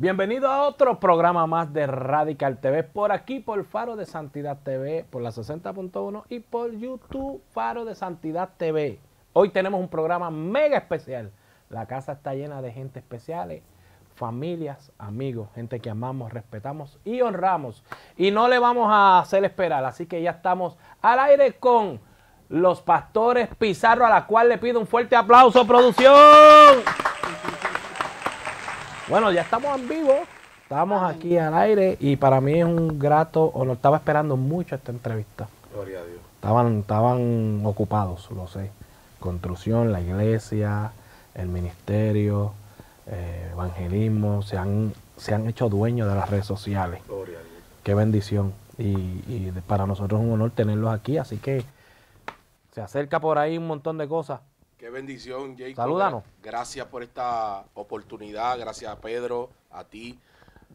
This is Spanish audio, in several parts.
Bienvenido a otro programa más de Radical TV, por aquí por Faro de Santidad TV, por la 60.1 y por YouTube Faro de Santidad TV. Hoy tenemos un programa mega especial. La casa está llena de gente especial, familias, amigos, gente que amamos, respetamos y honramos. Y no le vamos a hacer esperar, así que ya estamos al aire con los pastores Pizarro, a la cual le pido un fuerte aplauso, producción. Bueno, ya estamos en vivo, estamos aquí al aire y para mí es un grato, o no estaba esperando mucho esta entrevista. Gloria a Dios. Estaban, estaban ocupados, lo sé. Construcción, la iglesia, el ministerio, eh, evangelismo, se han, se han hecho dueños de las redes sociales. Gloria a Dios. Qué bendición. Y, y para nosotros es un honor tenerlos aquí, así que se acerca por ahí un montón de cosas. Qué bendición, Jacob. Salúdanos. Gracias por esta oportunidad. Gracias a Pedro, a ti,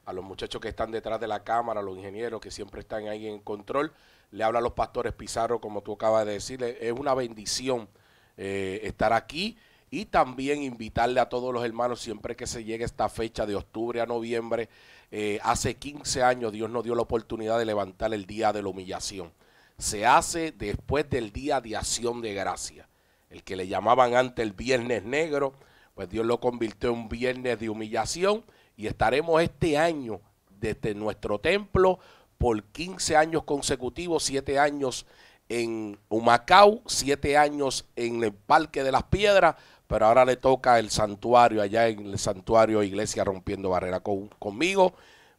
a los muchachos que están detrás de la cámara, a los ingenieros que siempre están ahí en control. Le habla a los pastores Pizarro, como tú acabas de decir. Es una bendición eh, estar aquí y también invitarle a todos los hermanos siempre que se llegue esta fecha de octubre a noviembre. eh, hace 15 años Dios nos dio la oportunidad de levantar el día de la humillación. Se hace después del día de acción de gracia. El que le llamaban antes el viernes negro, pues Dios lo convirtió en un viernes de humillación y estaremos este año desde nuestro templo por 15 años consecutivos, 7 años en Humacao, 7 años en el Parque de las Piedras, pero ahora le toca el santuario, allá en el santuario Iglesia Rompiendo Barrera. Con- conmigo,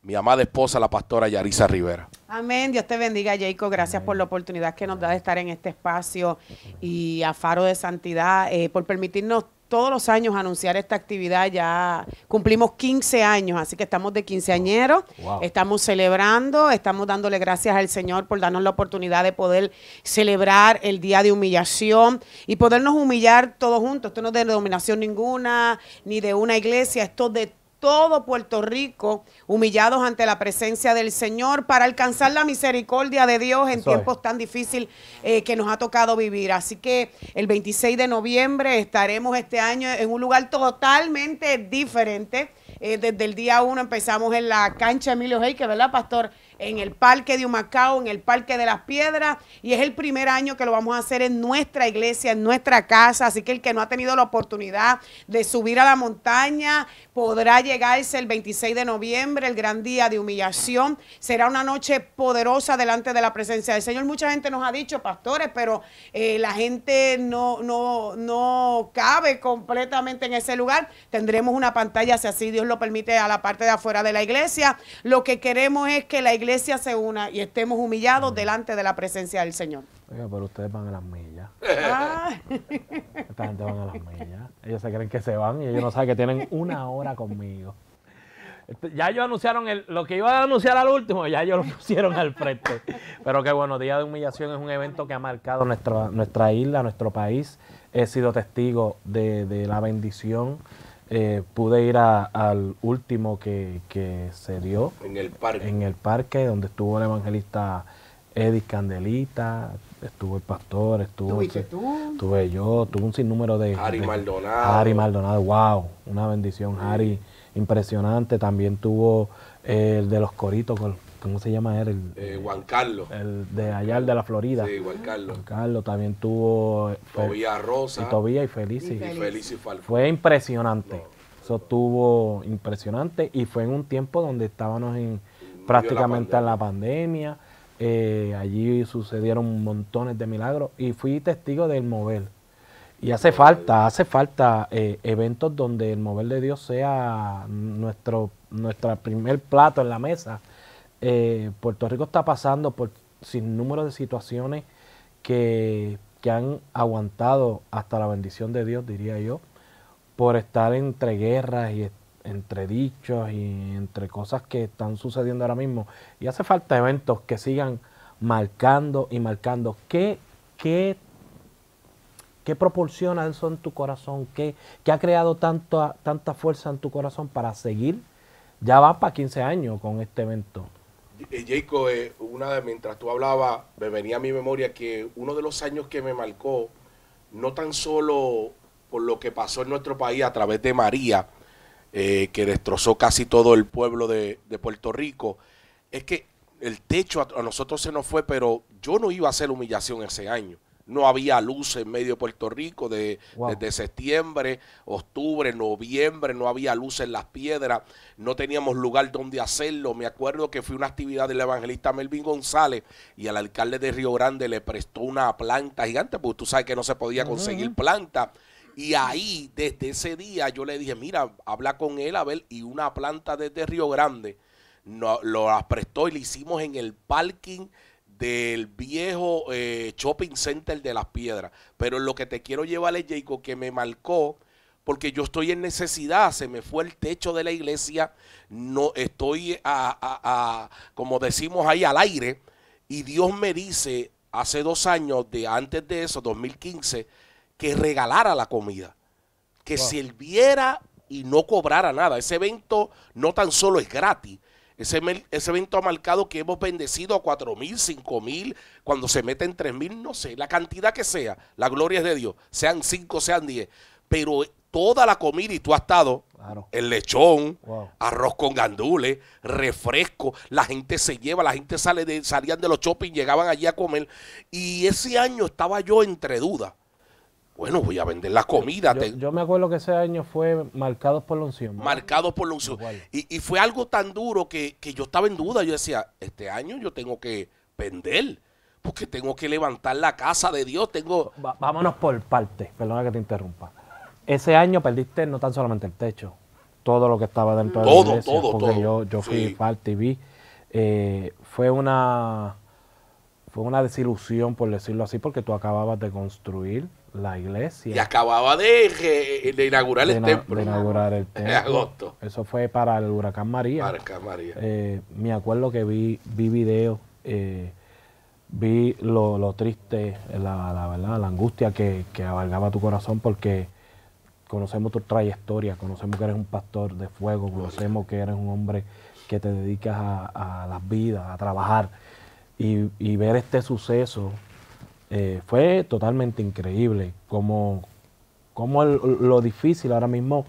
mi amada esposa, la pastora Yarisa Rivera. Amén. Dios te bendiga, Jacob. Gracias por la oportunidad que nos da de estar en este espacio y a Faro de Santidad, eh, por permitirnos todos los años anunciar esta actividad. Ya cumplimos 15 años, así que estamos de quinceañeros, Wow. estamos celebrando, estamos dándole gracias al Señor por darnos la oportunidad de poder celebrar el día de humillación y podernos humillar todos juntos. Esto no es de denominación ninguna, ni de una iglesia, esto de todo Puerto Rico humillados ante la presencia del Señor para alcanzar la misericordia de Dios en tiempos tan difíciles eh, que nos ha tocado vivir. Así que el 26 de noviembre estaremos este año en un lugar totalmente diferente. Eh, desde el día 1 empezamos en la cancha Emilio Heike, ¿verdad, Pastor? En el Parque de Humacao, en el Parque de las Piedras, y es el primer año que lo vamos a hacer en nuestra iglesia, en nuestra casa. Así que el que no ha tenido la oportunidad de subir a la montaña podrá llegarse el 26 de noviembre, el gran día de humillación. Será una noche poderosa delante de la presencia del Señor. Mucha gente nos ha dicho, pastores, pero eh, la gente no, no, no cabe completamente en ese lugar. Tendremos una pantalla, si así Dios lo permite, a la parte de afuera de la iglesia. Lo que queremos es que la iglesia se una y estemos humillados delante de la presencia del Señor. Oiga, pero ustedes van a las millas. Ah. Esta gente van a las millas. Ellos se creen que se van y ellos no saben que tienen una hora conmigo. Este, Ya ellos anunciaron el- lo que iban a anunciar al último, ya ellos lo pusieron al frente. Pero qué bueno, Día de Humillación es un evento que ha marcado nuestra, nuestra isla, nuestro país. He sido testigo de, de la bendición. Eh, pude ir a- al último que, que se dio En el parque. en el parque donde estuvo el evangelista Eddie Candelita, estuvo el pastor, estuvo ¿Tuviste tú? estuve yo, tuve un sinnúmero de Harry de- Maldonado. Harry Maldonado, wow, una bendición, Harry, impresionante. También tuvo el de los coritos, ¿cómo- ¿cómo se llama él? El, Eh, Juan Carlos. el de allá, el de la Florida. Sí, Juan Carlos. Juan Carlos también tuvo eh, Tobías Rosa. y Tobía y Felici. Y Felici. Feliz y Falcón. Fue impresionante. Eso estuvo impresionante y fue en un tiempo donde estábamos en prácticamente en la pandemia. Eh, allí sucedieron montones de milagros y fui testigo del mover. Y hace falta, hace falta eh, eventos donde el mover de Dios sea nuestro, nuestro primer plato en la mesa. Eh, Puerto Rico está pasando por sin número de situaciones que, que han aguantado hasta la bendición de Dios, diría yo, por estar entre guerras y entre dichos y entre cosas que están sucediendo ahora mismo. Y hace falta eventos que sigan marcando y marcando. ¿Qué, qué, qué proporciona eso en tu corazón? ¿Qué, qué ha creado tanto, tanta fuerza en tu corazón para seguir? Ya va para 15 años con este evento. Eh, Jacob, eh, una de, mientras tú hablabas, me venía a mi memoria que uno de los años que me marcó, no tan solo por lo que pasó en nuestro país a través de María, eh, que destrozó casi todo el pueblo de, Puerto Rico, es que el techo a, a nosotros se nos fue, pero yo no iba a hacer humillación ese año. No había luz en medio de Puerto Rico de, Wow. desde septiembre, octubre, noviembre, no había luz en las piedras, no teníamos lugar donde hacerlo. Me acuerdo que fue una actividad del evangelista Melvin González y al alcalde de Río Grande le prestó una planta gigante, porque tú sabes que no se podía conseguir planta. Y ahí, desde ese día, yo le dije, mira, habla con él, a ver, y una planta desde Río Grande no, lo prestó y le hicimos en el parking del viejo eh, shopping center de las piedras. Pero lo que te quiero llevar es, Jacob, que me marcó, porque yo estoy en necesidad, se me fue el techo de la iglesia, no estoy, a, a- a- como decimos ahí, al aire, y Dios me dice, hace dos años, de antes de eso, 2015, que regalara la comida que Wow. sirviera y no cobrara nada. Ese evento no tan solo es gratis. Ese, ese evento ha marcado que hemos bendecido a cuatro mil, cinco mil, cuando se meten tres mil, no sé, la cantidad que sea. La gloria es de Dios. Sean cinco, sean diez. Pero toda la comida, y tú has estado, Claro. el lechón, Wow. arroz con gandules, refresco, la gente se lleva, la gente sale de, salían de los shopping, llegaban allí a comer. Y ese año estaba yo entre dudas. Bueno, voy a vender la comida. Yo, me acuerdo que ese año fue marcado por la unción. ¿verdad? marcados por la unción. Y, y fue algo tan duro que, que yo estaba en duda. Yo decía, este año yo tengo que vender, porque tengo que levantar la casa de Dios. Tengo, Va- vámonos por partes, perdona que te interrumpa. Ese año perdiste no tan solamente el techo, todo lo que estaba dentro de la iglesia, todo, porque todo. yo, yo fui Sí. parte y vi. eh, fue una fue una desilusión, por decirlo así, porque tú acababas de construir la iglesia. y acababa de, inaugurar de, el templo. de inaugurar el En templo. agosto. Eso fue para el huracán María. Marca María. Eh, me acuerdo que vi, vi videos, eh, vi lo, lo triste, la, la verdad, la angustia que, que abargaba tu corazón porque conocemos tu trayectoria, conocemos que eres un pastor de fuego, conocemos que eres un hombre que te dedicas a, a las vidas, a trabajar. Y, y ver este suceso eh, fue totalmente increíble, como, como lo difícil ahora mismo,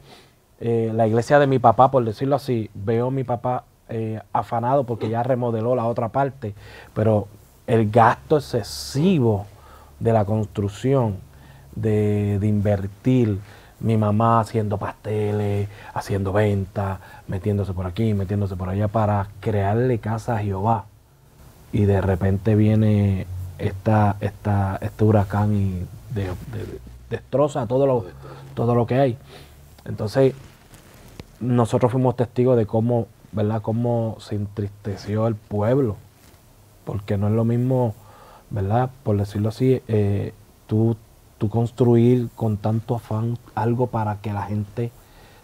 eh, la iglesia de mi papá, por decirlo así, veo a mi papá eh, afanado porque ya remodeló la otra parte, pero el gasto excesivo de la construcción, de, de invertir, mi mamá haciendo pasteles, haciendo ventas, metiéndose por aquí, metiéndose por allá para crearle casa a Jehová. Y de repente viene esta, esta, este huracán y de- de- destroza todo lo, todo lo que hay. Entonces, nosotros fuimos testigos de cómo, ¿verdad? Cómo se entristeció el pueblo. Porque no es lo mismo, ¿verdad? Por decirlo así, eh, tú, tú construir con tanto afán algo para que la gente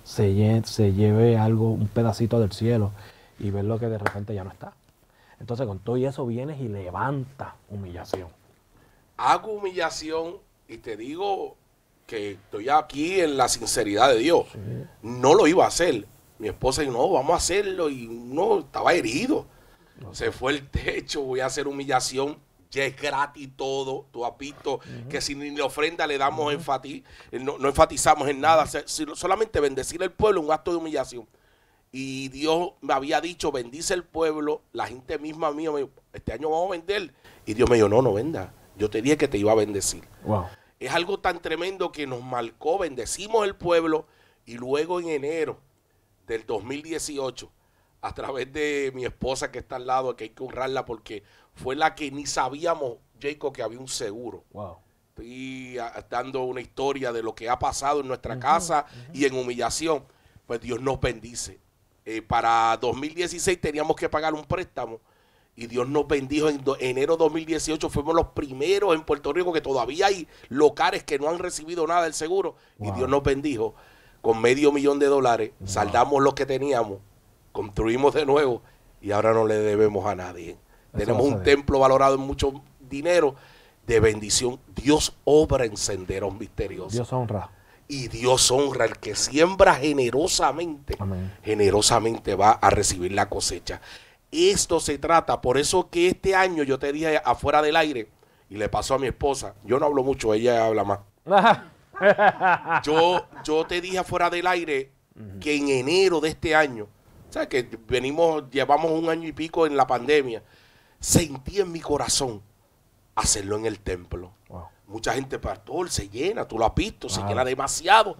se, lle- se lleve algo, un pedacito del cielo y verlo que de repente ya no está. Entonces con todo y eso vienes y levanta humillación. Hago humillación y te digo que estoy aquí en la sinceridad de Dios. No lo iba a hacer. Mi esposa dijo, no, vamos a hacerlo. Y no, estaba herido. Se fue el techo, voy a hacer humillación. Ya es gratis todo. Tú has visto que si ni ofrenda le damos enfati- eh, no, no enfatizamos en nada, solamente bendecir el pueblo, un acto de humillación. Y Dios me había dicho, bendice el pueblo. La gente misma mía me dijo, este año vamos a vender. Y Dios me dijo, no, no venda. Yo te dije que te iba a bendecir. Wow. Es algo tan tremendo que nos marcó, bendecimos el pueblo y luego en enero del 2018, a través de mi esposa que está al lado, que hay que honrarla porque fue la que ni sabíamos, Jacob, que había un seguro. Wow. Estoy dando una historia de lo que ha pasado en nuestra casa y en humillación. Pues Dios nos bendice. Eh, para 2016 teníamos que pagar un préstamo y Dios nos bendijo en do- enero 2018. Fuimos los primeros en Puerto Rico que todavía hay locales que no han recibido nada del seguro y. Dios nos bendijo con medio millón de dólares. Saldamos lo que teníamos, construimos de nuevo y ahora no le debemos a nadie. Tenemos un templo valorado en mucho dinero de bendición. Dios obra en senderos misteriosos. Dios honra. Y Dios honra al que siembra generosamente. Amén. Generosamente va a recibir la cosecha. Esto se trata, por eso que este año yo te dije afuera del aire, y le pasó a mi esposa, yo no hablo mucho, ella habla más. Yo, yo te dije afuera del aire, que en enero de este año, ¿sabes? Que venimos, llevamos un año y pico en la pandemia, sentí en mi corazón hacerlo en el templo. Mucha gente, pastor, se llena, tú lo has visto, se llena demasiado.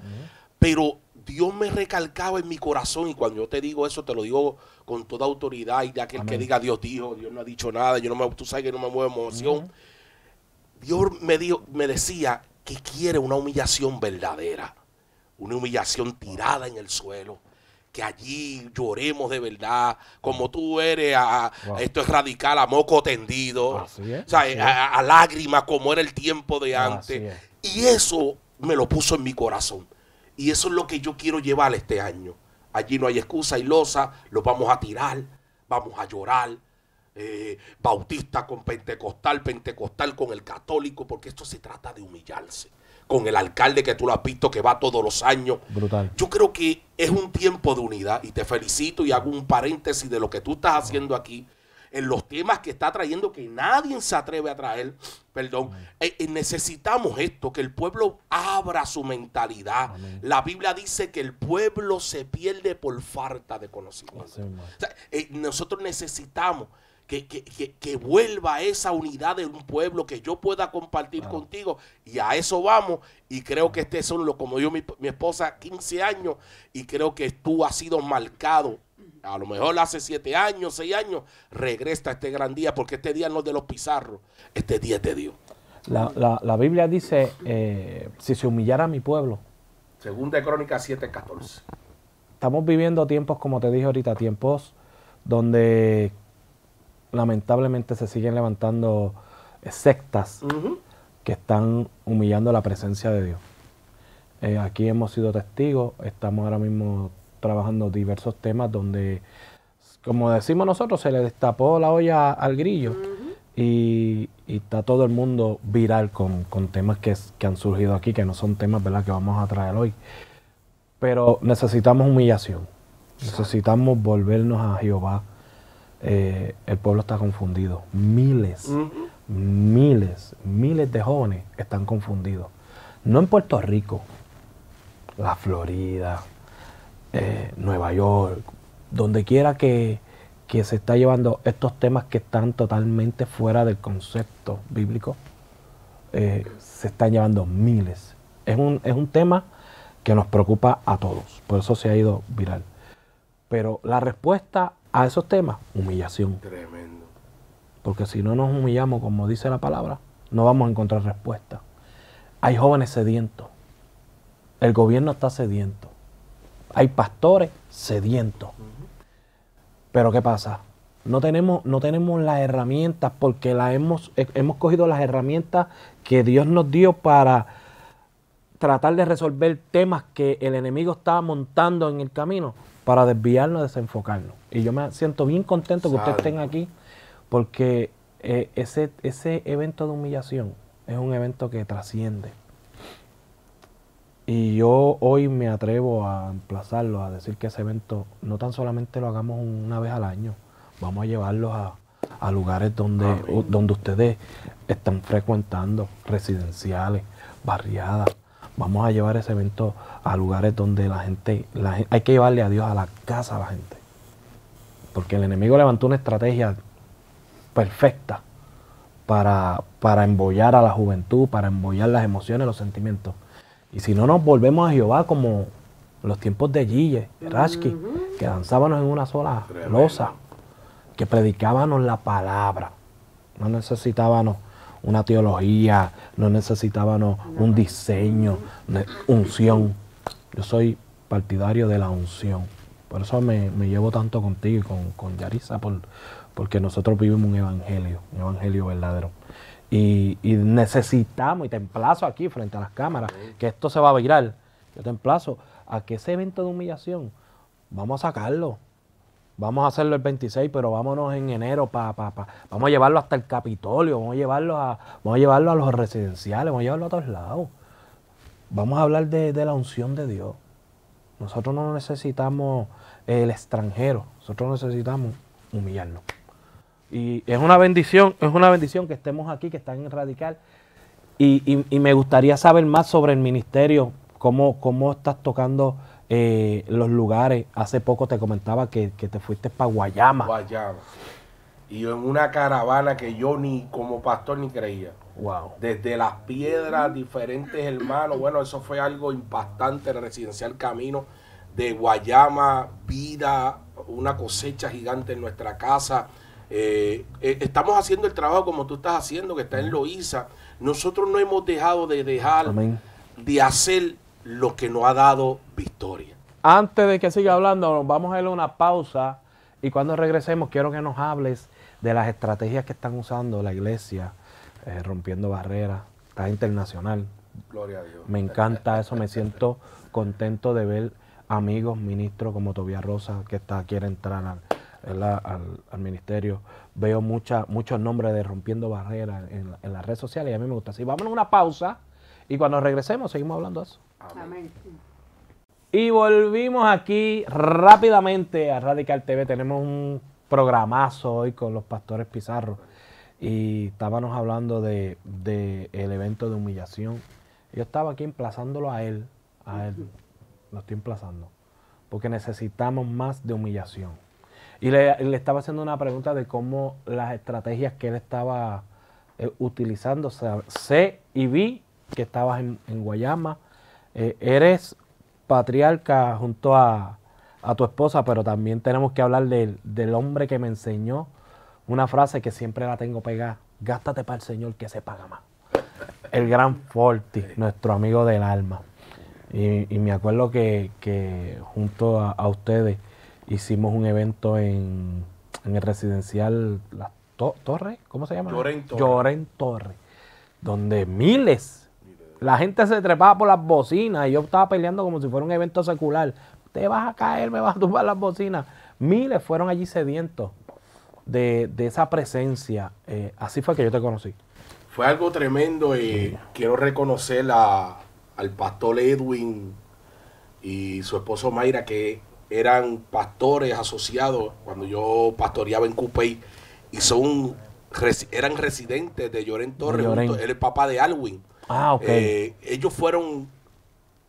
Pero Dios me recalcaba en mi corazón y cuando yo te digo eso, te lo digo con toda autoridad y de aquel que diga Dios dijo, Dios no ha dicho nada, yo no me, tú sabes que no me mueve emoción. Dios me, dijo, me decía que quiere una humillación verdadera, una humillación tirada en el suelo, que allí lloremos de verdad, como tú eres, a, esto es radical, a moco tendido, a, lágrimas como era el tiempo de antes. Y eso me lo puso en mi corazón. Y eso es lo que yo quiero llevar este año. Allí no hay excusa y losa, lo vamos a tirar, vamos a llorar. Eh, bautista con pentecostal, pentecostal con el católico, porque esto se trata de humillarse con el alcalde que tú lo has visto que va todos los años. Brutal. Yo creo que es un tiempo de unidad y te felicito y hago un paréntesis de lo que tú estás haciendo aquí en los temas que está trayendo que nadie se atreve a traer, perdón, eh, eh, necesitamos esto, que el pueblo abra su mentalidad. La Biblia dice que el pueblo se pierde por falta de conocimiento. Eh, nosotros necesitamos que, que, vuelva esa unidad de un pueblo que yo pueda compartir contigo. Y a eso vamos. Y creo que este son, lo, como yo, mi, mi esposa, 15 años. Y creo que tú has sido marcado. A lo mejor hace 7 años, 6 años. Regresa este gran día. Porque este día no es de los pizarros. Este día es de Dios. La, la, Biblia dice: eh, si se humillara mi pueblo. Segunda de Crónicas 7:14. Estamos viviendo tiempos, como te dije ahorita, tiempos donde lamentablemente se siguen levantando sectas que están humillando la presencia de Dios. Eh, aquí hemos sido testigos, estamos ahora mismo trabajando diversos temas donde, como decimos nosotros, se le destapó la olla al grillo y, está todo el mundo viral con, temas que, que, han surgido aquí, que no son temas ¿verdad? que vamos a traer hoy. Pero necesitamos humillación, necesitamos volvernos a Jehová eh, el pueblo está confundido. Miles, miles, miles de jóvenes están confundidos. No en Puerto Rico, la Florida, eh, Nueva York, donde quiera que, se está llevando estos temas que están totalmente fuera del concepto bíblico, eh, se están llevando miles. Es un, es un tema que nos preocupa a todos, por eso se ha ido viral. Pero la respuesta a esos temas, humillación. Tremendo. Porque si no nos humillamos, como dice la palabra, no vamos a encontrar respuesta. Hay jóvenes sedientos. El gobierno está sediento. Hay pastores sedientos. Pero ¿qué pasa? No tenemos, no tenemos las herramientas porque la hemos, hemos cogido las herramientas que Dios nos dio para tratar de resolver temas que el enemigo estaba montando en el camino para desviarnos, desenfocarnos. Y yo me siento bien contento que ustedes estén aquí porque eh, ese, ese evento de humillación es un evento que trasciende. Y yo hoy me atrevo a emplazarlo, a decir que ese evento no tan solamente lo hagamos una vez al año, vamos a llevarlo a, lugares donde, donde ustedes están frecuentando, residenciales, barriadas, Vamos a llevar ese evento a lugares donde la gente, hay que llevarle a Dios a la casa a la gente. Porque el enemigo levantó una estrategia perfecta para, para embollar a la juventud, para embollar las emociones, los sentimientos. Y si no nos volvemos a Jehová como los tiempos de Gille, Rashki, que danzábamos en una sola losa, que predicábamos la palabra. No necesitábamos una teología, no necesitábamos un diseño, unción. Yo soy partidario de la unción. Por eso me, llevo tanto contigo y con, con Yarisa, por, porque nosotros vivimos un evangelio, un evangelio verdadero. Y, necesitamos, y te emplazo aquí frente a las cámaras, que esto se va a virar. Yo te emplazo a que ese evento de humillación, vamos a sacarlo. Vamos a hacerlo el 26, pero vámonos en enero para pa, pa, vamos a llevarlo hasta el Capitolio, vamos a llevarlo a, vamos a llevarlo a los residenciales, vamos a llevarlo a todos lados. Vamos a hablar de, la unción de Dios. Nosotros no necesitamos el extranjero, nosotros necesitamos humillarnos. Y es una bendición, es una bendición que estemos aquí, que están en Radical. Y, me gustaría saber más sobre el ministerio, cómo, cómo estás tocando eh, los lugares. Hace poco te comentaba que, que te fuiste para Guayama. Guayama. Y en una caravana que yo ni como pastor ni creía. Wow. Desde las piedras, diferentes hermanos. Bueno, eso fue algo impactante, el residencial camino de Guayama, vida, una cosecha gigante en nuestra casa. Eh, eh, estamos haciendo el trabajo como tú estás haciendo, que está en Loíza. Nosotros no hemos dejado de dejar Amén. de hacer lo que nos ha dado victoria. Antes de que siga hablando, nos vamos a ir a una pausa y cuando regresemos quiero que nos hables de las estrategias que están usando la iglesia, eh, rompiendo barreras, está internacional. Gloria a Dios. Me encanta eso, me siento contento de ver amigos, ministros como Tobias Rosa, que está, quiere entrar al, ¿verdad? al- al ministerio. Veo mucha, muchos nombres de rompiendo barreras en, en las redes sociales y a mí me gusta así. Vámonos a una pausa y cuando regresemos seguimos hablando de eso. Amén. Y volvimos aquí rápidamente a Radical TV. Tenemos un programazo hoy con los pastores Pizarro. Y estábamos hablando de, de el evento de humillación. Yo estaba aquí emplazándolo a él. A él. Lo estoy emplazando. Porque necesitamos más de humillación. Y le, le estaba haciendo una pregunta de cómo las estrategias que él estaba eh, utilizando. Sé, sé y vi que estabas en, en Guayama. Eh, eres patriarca junto a, a tu esposa, pero también tenemos que hablar del, del hombre que me enseñó una frase que siempre la tengo pegada. Gástate para el Señor que se paga más. El gran Forti, nuestro amigo del alma. Y, y me acuerdo que, que junto a, a ustedes hicimos un evento en, en el residencial Las To- Torres, ¿cómo se llama? Llorén Torres. Llorén Torres, donde miles, la gente se trepaba por las bocinas y yo estaba peleando como si fuera un evento secular. Te vas a caer, me vas a tumbar las bocinas. Miles fueron allí sedientos de, de esa presencia. Eh, así fue que yo te conocí. Fue algo tremendo y quiero reconocer a- al pastor Edwin y su esposo Mayra que eran pastores asociados cuando yo pastoreaba en Cupey y son eran residentes de Llorén Torres, él es papá de Alwin. Ah, ok. Eh, ellos fueron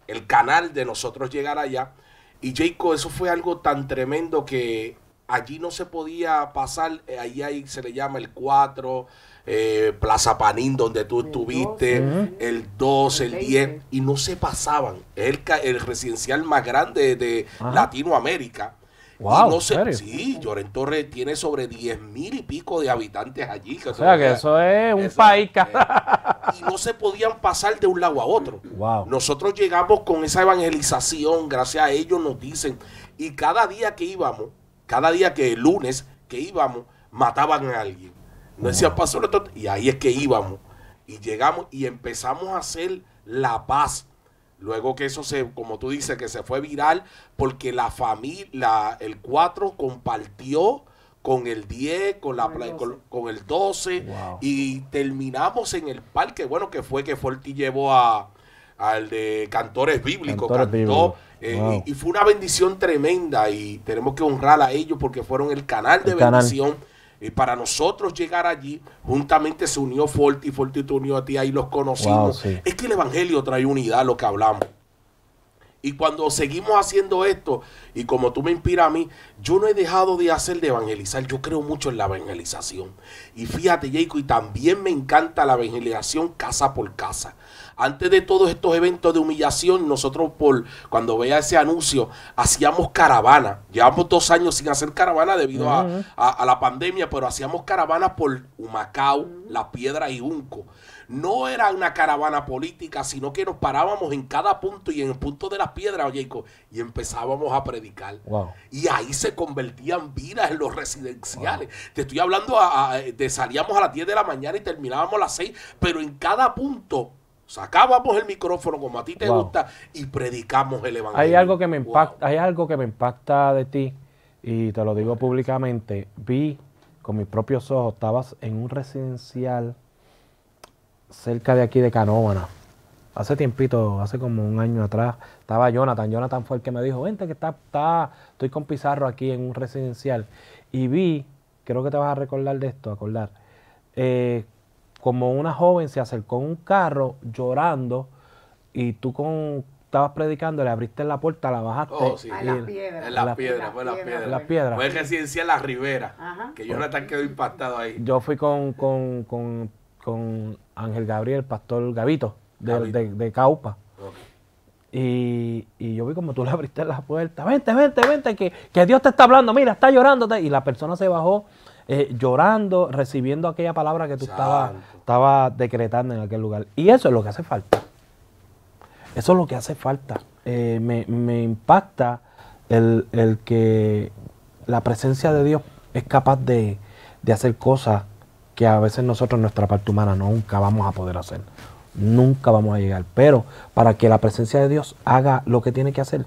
el canal de nosotros llegar allá. Y Jacob, eso fue algo tan tremendo que allí no se podía pasar. eh, ahí, ahí se le llama el 4, eh, Plaza Panín, donde tú estuviste, el 12, el El 10, 20. y no se pasaban. Es el, ca- el residencial más grande de Ajá. Latinoamérica. Wow, sí, Llorén Torres tiene sobre 10 mil y pico de habitantes allí. o sea que eso es un Eso, país. eh, y no se podían pasar de un lado a otro. Wow. Nosotros llegamos con esa evangelización, gracias a ellos nos dicen, y cada día que íbamos, cada día que el lunes que íbamos, mataban a alguien. No decían, pasó esto", y ahí es que íbamos. Y llegamos y empezamos a hacer la paz. Luego que eso se, como tú dices, que se fue viral, porque la familia, el 4 compartió con el 10, con, la, Con el con, 12. con el 12, Wow. y terminamos en el parque, bueno, que fue que Forti llevó a al de cantores bíblicos, Cantores cantó, bíblicos. eh, Wow. y, y fue una bendición tremenda y tenemos que honrar a ellos porque fueron el canal de El canal. Y para nosotros llegar allí, juntamente se unió Forti, Forti te unió a ti, ahí los conocimos. Wow, sí. Es que el Evangelio trae unidad, lo que hablamos. Y cuando seguimos haciendo esto, y como tú me inspiras a mí, yo no he dejado de hacer de evangelizar. Yo creo mucho en la evangelización. Y fíjate, Jacob, y también me encanta la evangelización casa por casa. Antes de todos estos eventos de humillación, nosotros por cuando veía ese anuncio, hacíamos caravana. Llevamos dos años sin hacer caravana debido a, a- a la pandemia, pero hacíamos caravana por Humacao, La Piedra y Unco. No era una caravana política, sino que nos parábamos en cada punto y en el punto de las piedras, Jacob, y empezábamos a predicar. Wow. Y ahí se convertían vidas en los residenciales. Te estoy hablando a- de salíamos a las 10 de la mañana y terminábamos a las 6, pero en cada punto sacábamos el micrófono como a ti te Wow. gusta y predicamos el evangelio. Hay algo que me Wow. impacta, hay algo que me impacta de ti y te lo digo públicamente. Vi con mis propios ojos, estabas en un residencial cerca de aquí de Canóvana. Hace tiempito, hace como un año atrás, estaba Jonathan. Jonathan fue el que me dijo, vente que está, está, estoy con Pizarro aquí en un residencial. Y vi, creo que te vas a recordar de esto, acordar, eh, como una joven se acercó en un carro llorando y tú con estabas predicando, le abriste la puerta, la bajaste. Oh, sí. En las piedras. En las piedras, fue en las piedras. piedras. En las piedras. Fue residencial La Rivera. Ajá. Que Jonathan quedó impactado ahí. Yo fui con, con, con, con Ángel Gabriel, pastor Gavito, de, Gavito. de, de Caupa. Y, y yo vi como tú le abriste la puerta, vente, vente, vente, que, que Dios te está hablando, mira, está llorando. Y la persona se bajó eh, llorando, recibiendo aquella palabra que tú estabas estaba decretando en aquel lugar. Y eso es lo que hace falta. Eso es lo que hace falta. Eh, me, me impacta el, el que la presencia de Dios es capaz de, de hacer cosas que a veces nosotros, en nuestra parte humana, nunca vamos a poder hacer. Nunca vamos a llegar. Pero para que la presencia de Dios haga lo que tiene que hacer,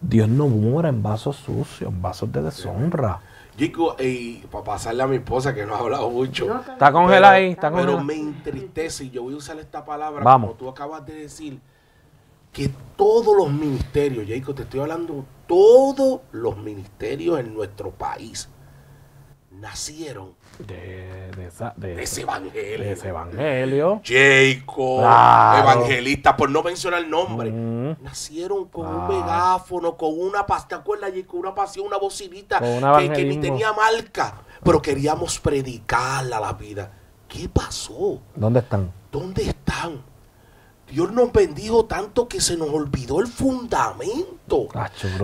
Dios no mora en vasos sucios, en vasos de deshonra. Chico, y para pasarle a mi esposa que no ha hablado mucho. No, Está congelada Pero- ahí, está Pero me entristece, y yo voy a usar esta palabra Vamos. como tú acabas de decir, que todos los ministerios, Jacob, te estoy hablando, todos los ministerios en nuestro país nacieron De, de esa- de- de ese evangelio. de ese evangelio. Jacob, Claro. evangelistas, por no mencionar el nombre, Mm. nacieron con un megáfono, con una pasta, ¿te acuerdas, Jacob? Una pasión, una bocinita Con que, que ni tenía marca, pero queríamos predicarla a la vida. ¿Qué pasó? ¿Dónde están? ¿Dónde están? Dios nos bendijo tanto que se nos olvidó el fundamento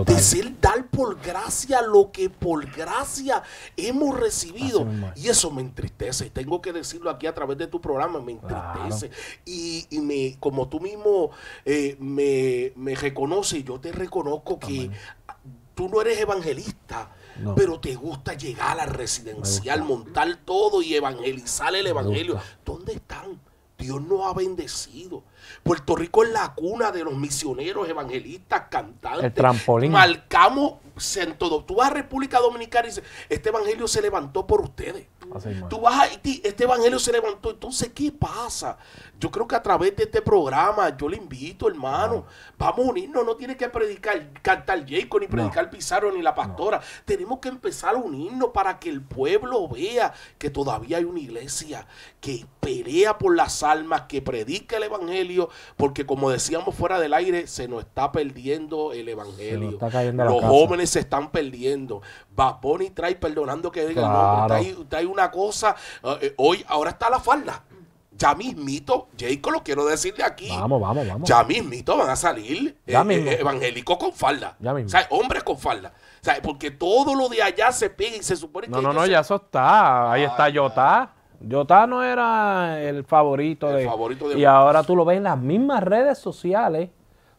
De ser dar por gracia lo que por gracia hemos recibido. Y eso me entristece. Tengo que decirlo aquí a través de tu programa, me entristece. Y, y me, como tú mismo eh, me, me reconoces, yo te reconozco que tú no eres evangelista. No. Pero te gusta llegar al residencial, Me montar todo y evangelizar el evangelio. ¿Dónde están? Dios nos ha bendecido. Puerto Rico es la cuna de los misioneros, evangelistas, cantantes. El trampolín. Marcamos. Tú vas a República Dominicana y dices, este evangelio se levantó por ustedes. Tú vas a Haití, este evangelio se levantó. Entonces, ¿qué pasa? Yo creo que a través de este programa, yo le invito, hermano, vamos a unirnos. No tiene que predicar, cantar Jacob, ni predicar Pizarro, ni la pastora. Tenemos que empezar a unirnos para que el pueblo vea que todavía hay una iglesia que pelea por las almas, que predica el evangelio, porque como decíamos fuera del aire, se nos está perdiendo el evangelio. Los casa. jóvenes se están perdiendo. Baboni trae, perdonando que diga Claro. el nombre, trae, trae una cosa. eh, eh, hoy, ahora está la falda. Ya mismito, Jacob, lo quiero decir de aquí. Vamos, vamos, vamos. Ya mismito van a salir eh, eh, evangélicos con falda. Ya mismo. O sea, hombres con falda. O sea, porque todo lo de allá se pega y se supone que. No, no, no, ya eso está. Ahí está Yotá. Yotá no era el favorito El de. favorito de- Y ahora tú lo ves en las mismas redes sociales.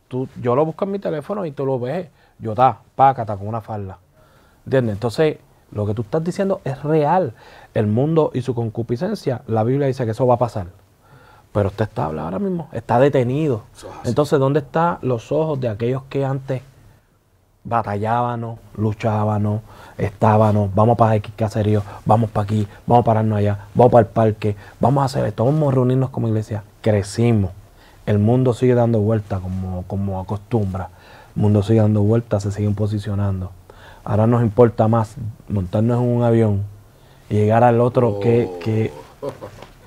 Tú, yo lo busco en mi teléfono y tú lo ves. Yotá, pácata, con una falda. ¿Entiendes? Entonces, lo que tú estás diciendo es real. El mundo y su concupiscencia, la Biblia dice que eso va a pasar. Pero usted está ahora mismo, está detenido. Entonces, ¿dónde están los ojos de aquellos que antes batallábamos, luchábamos, estábamos, vamos para X caserío, vamos para aquí, vamos a pararnos allá, vamos para el parque, vamos a hacer esto, vamos a reunirnos como iglesia. Crecimos. El mundo sigue dando vueltas como, como acostumbra. El mundo sigue dando vueltas, se siguen posicionando. Ahora nos importa más montarnos en un avión y llegar al otro que, que...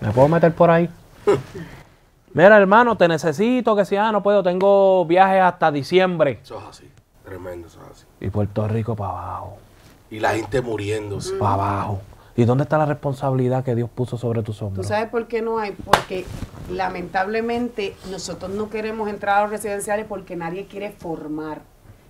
¿Me puedo meter por ahí? Mira, hermano, te necesito, que si ah, no puedo, tengo viajes hasta diciembre. Eso es así. Tremendo, eso es así. Y Puerto Rico para abajo, Y la gente muriéndose. para abajo. ¿Y dónde está la responsabilidad que Dios puso sobre tus ¿Tú hombros? sabes por qué no hay? Porque lamentablemente nosotros no queremos entrar a los residenciales porque nadie quiere formar.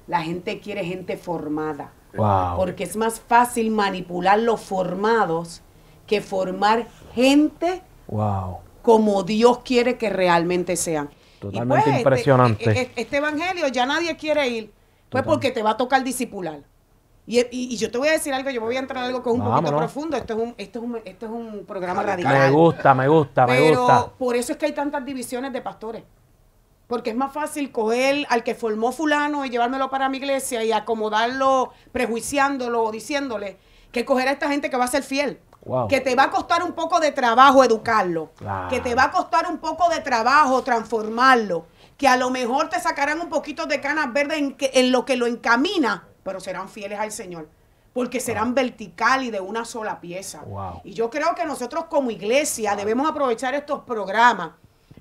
La gente quiere gente formada. Wow. Porque es más fácil manipular los formados que formar gente Wow. como Dios quiere que realmente sean. Y Totalmente este- impresionante. e- e- Este, evangelio ya nadie quiere ir, pues Total. porque te va a tocar discipular. Y, y- y yo te voy a decir algo, yo me voy a entrar en algo que es un poquito profundo. Esto es un, esto es un, esto es un programa Radical. Me gusta, me gusta, me Pero gusta. por eso es que hay tantas divisiones de pastores. Porque es más fácil coger al que formó fulano y llevármelo para mi iglesia y acomodarlo, prejuiciándolo o diciéndole que coger a esta gente que va a ser fiel. Wow. Que te va a costar un poco de trabajo educarlo. Claro. Que te va a costar un poco de trabajo transformarlo. Que a lo mejor te sacarán un poquito de canas verdes en, que- en lo que lo encamina, pero serán fieles al Señor. Porque serán vertical y de una sola pieza. Wow. Y yo creo que nosotros como iglesia debemos aprovechar estos programas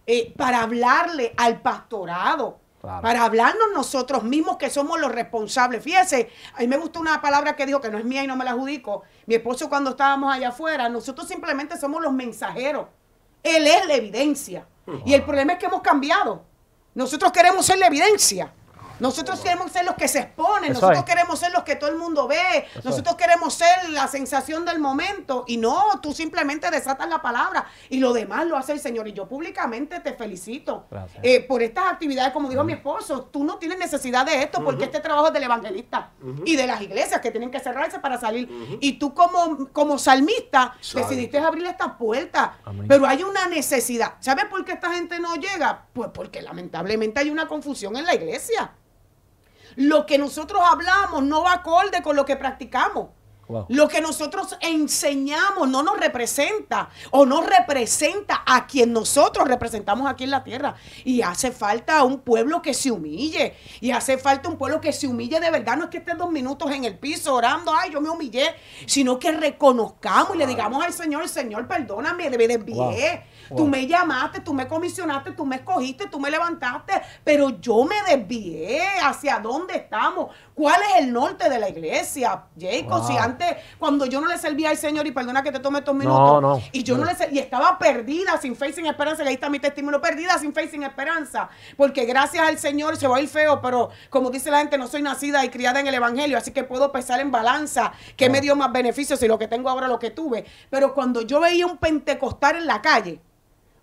eh, para hablarle al pastorado, Para hablarnos nosotros mismos que somos los responsables. Fíjese, a mí me gusta una palabra que dijo que no es mía y no me la adjudico. Mi esposo cuando estábamos allá afuera, nosotros simplemente somos los mensajeros. Él es la evidencia. Y el problema es que hemos cambiado. Nosotros queremos ser la evidencia. Nosotros queremos ser los que se exponen, nosotros queremos ser los que todo el mundo ve, nosotros queremos ser la sensación del momento y no, tú simplemente desatas la palabra y lo demás lo hace el Señor y yo públicamente te felicito eh, por estas actividades, como dijo mi esposo, tú no tienes necesidad de esto porque este trabajo es del evangelista y de las iglesias que tienen que cerrarse para salir y tú como, como salmista decidiste abrir esta puerta, pero hay una necesidad, ¿sabes por qué esta gente no llega? Pues porque lamentablemente hay una confusión en la iglesia lo que nosotros hablamos no va acorde con lo que practicamos. Lo que nosotros enseñamos no nos representa o no representa a quien nosotros representamos aquí en la tierra. Y hace falta un pueblo que se humille. Y hace falta un pueblo que se humille de verdad. No es que esté dos minutos en el piso orando, ay, yo me humillé, sino que reconozcamos y le digamos al Señor, Señor, perdóname, me desvié. Tú me llamaste, tú me comisionaste, tú me escogiste, tú me levantaste, pero yo me desvié. ¿Hacia dónde estamos? ¿Cuál es el norte de la iglesia, Jacob? Si antes, cuando yo no le servía al Señor, y perdona que te tome estos minutos, y yo no, le servía, y estaba perdida, sin fe y sin esperanza, y ahí está mi testimonio, perdida, sin fe y sin esperanza, porque gracias al Señor se va a ir feo, pero como dice la gente, no soy nacida y criada en el Evangelio, así que puedo pesar en balanza qué me dio más beneficios y lo que tengo ahora, lo que tuve. Pero cuando yo veía un pentecostal en la calle,